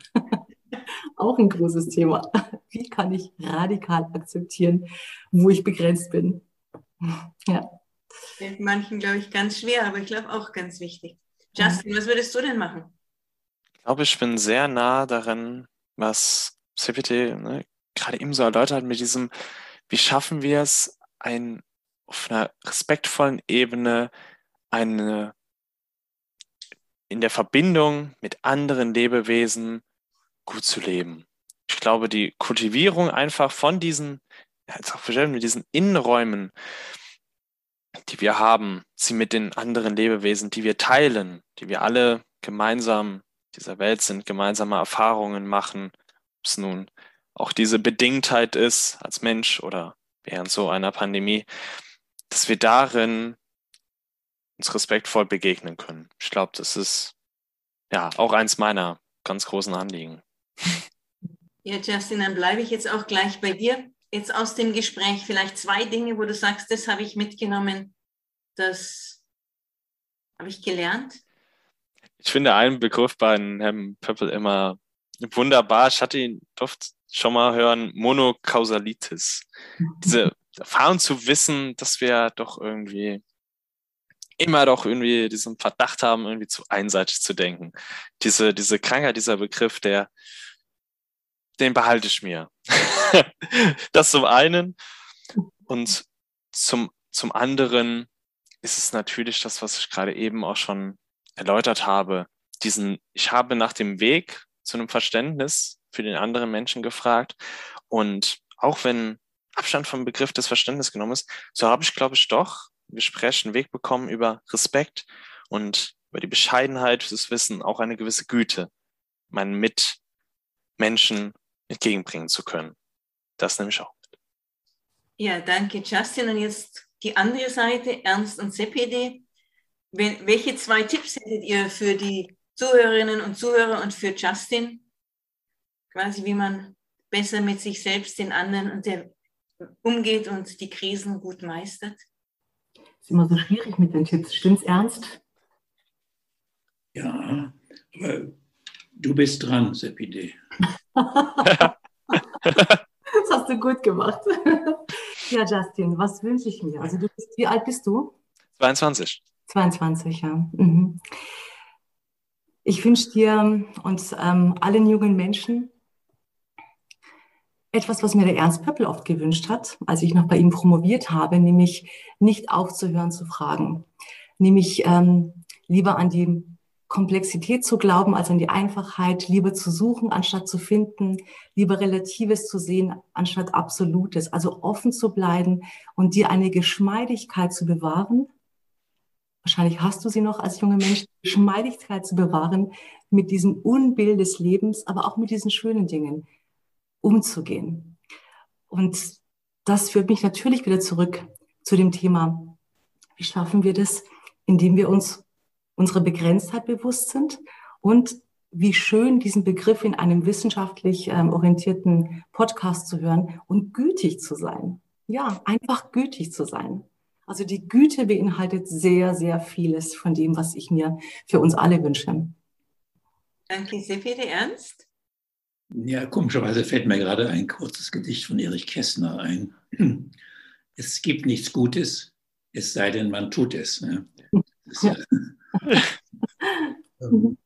auch ein großes Thema. Wie kann ich radikal akzeptieren, wo ich begrenzt bin? Ja. Fällt manchen, glaube ich, ganz schwer, aber ich glaube auch ganz wichtig. Justin, was würdest du denn machen? Ich glaube, ich bin sehr nah daran, was CPT ne, gerade eben so erläutert hat, mit diesem, wie schaffen wir es, ein, auf einer respektvollen Ebene eine in der Verbindung mit anderen Lebewesen gut zu leben. Ich glaube, die Kultivierung einfach von diesen, jetzt auch mit diesen Innenräumen, die wir haben, sie mit den anderen Lebewesen, die wir teilen, die wir alle gemeinsam dieser Welt sind, gemeinsame Erfahrungen machen, ob es nun auch diese Bedingtheit ist als Mensch oder während so einer Pandemie, dass wir darin uns respektvoll begegnen können. Ich glaube, das ist ja auch eins meiner ganz großen Anliegen. Ja, Justin, dann bleibe ich jetzt auch gleich bei dir. Jetzt aus dem Gespräch vielleicht zwei Dinge, wo du sagst, das habe ich mitgenommen, das habe ich gelernt. Ich finde einen Begriff bei Herrn Pöppel immer wunderbar. Ich hatte ihn oft schon mal hören, Monokausalitis. Diese Erfahrung zu wissen, dass wir doch irgendwie immer doch irgendwie diesen Verdacht haben, irgendwie zu einseitig zu denken. Diese, diese Krankheit, dieser Begriff, der, den behalte ich mir. das zum einen. Und zum, zum anderen ist es natürlich das, was ich gerade eben auch schon erläutert habe. Diesen, ich habe nach dem Weg zu einem Verständnis für den anderen Menschen gefragt. Und auch wenn Abstand vom Begriff des Verständnisses genommen ist, so habe ich, glaube ich, doch im Gespräch einen Weg bekommen über Respekt und über die Bescheidenheit das Wissen, auch eine gewisse Güte meinen Mitmenschen entgegenbringen zu können. Das nehme ich auch mit. Ja, danke, Justin. Und jetzt die andere Seite, Ernst und CPD. welche zwei Tipps hättet ihr für die Zuhörerinnen und Zuhörer und für Justin, quasi wie man besser mit sich selbst, den anderen und der umgeht und die Krisen gut meistert? Das ist immer so schwierig mit den Tipps. Stimmt's ernst? Ja, aber du bist dran, Sepide. das hast du gut gemacht. ja, Justin, was wünsche ich mir? Also du bist, wie alt bist du? 22. 22, ja. Mhm. Ich wünsche dir und ähm, allen jungen Menschen etwas, was mir der Ernst Pöppel oft gewünscht hat, als ich noch bei ihm promoviert habe, nämlich nicht aufzuhören zu fragen, nämlich ähm, lieber an die Komplexität zu glauben als an die Einfachheit, lieber zu suchen anstatt zu finden, lieber Relatives zu sehen anstatt Absolutes, also offen zu bleiben und dir eine Geschmeidigkeit zu bewahren. Wahrscheinlich hast du sie noch als junger Mensch, Geschmeidigkeit zu bewahren, mit diesem Unbild des Lebens, aber auch mit diesen schönen Dingen, umzugehen. Und das führt mich natürlich wieder zurück zu dem Thema, wie schaffen wir das, indem wir uns unserer Begrenztheit bewusst sind und wie schön diesen Begriff in einem wissenschaftlich ähm, orientierten Podcast zu hören und gütig zu sein. Ja, einfach gütig zu sein. Also die Güte beinhaltet sehr, sehr vieles von dem, was ich mir für uns alle wünsche. Danke sehr, Peter Ernst. Ja, komischerweise fällt mir gerade ein kurzes Gedicht von Erich Kästner ein. Es gibt nichts Gutes, es sei denn, man tut es. Ne? Ja,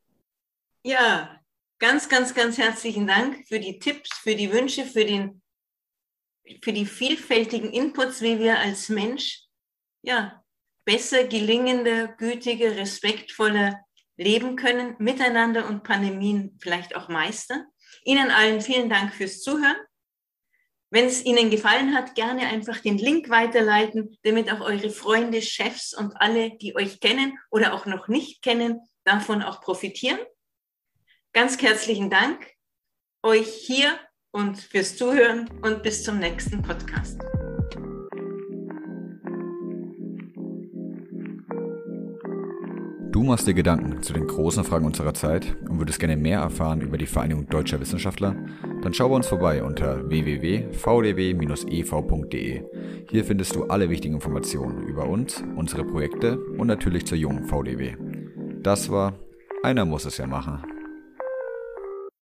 ja, ganz, ganz, ganz herzlichen Dank für die Tipps, für die Wünsche, für, den, für die vielfältigen Inputs, wie wir als Mensch ja, besser gelingende, gütige, respektvolle leben können, miteinander und Pandemien vielleicht auch meistern. Ihnen allen vielen Dank fürs Zuhören. Wenn es Ihnen gefallen hat, gerne einfach den Link weiterleiten, damit auch eure Freunde, Chefs und alle, die euch kennen oder auch noch nicht kennen, davon auch profitieren. Ganz herzlichen Dank euch hier und fürs Zuhören und bis zum nächsten Podcast. Du machst dir Gedanken zu den großen Fragen unserer Zeit und würdest gerne mehr erfahren über die Vereinigung Deutscher Wissenschaftler? Dann schau bei uns vorbei unter www.vdw-ev.de. Hier findest du alle wichtigen Informationen über uns, unsere Projekte und natürlich zur jungen VDW. Das war Einer muss es ja machen.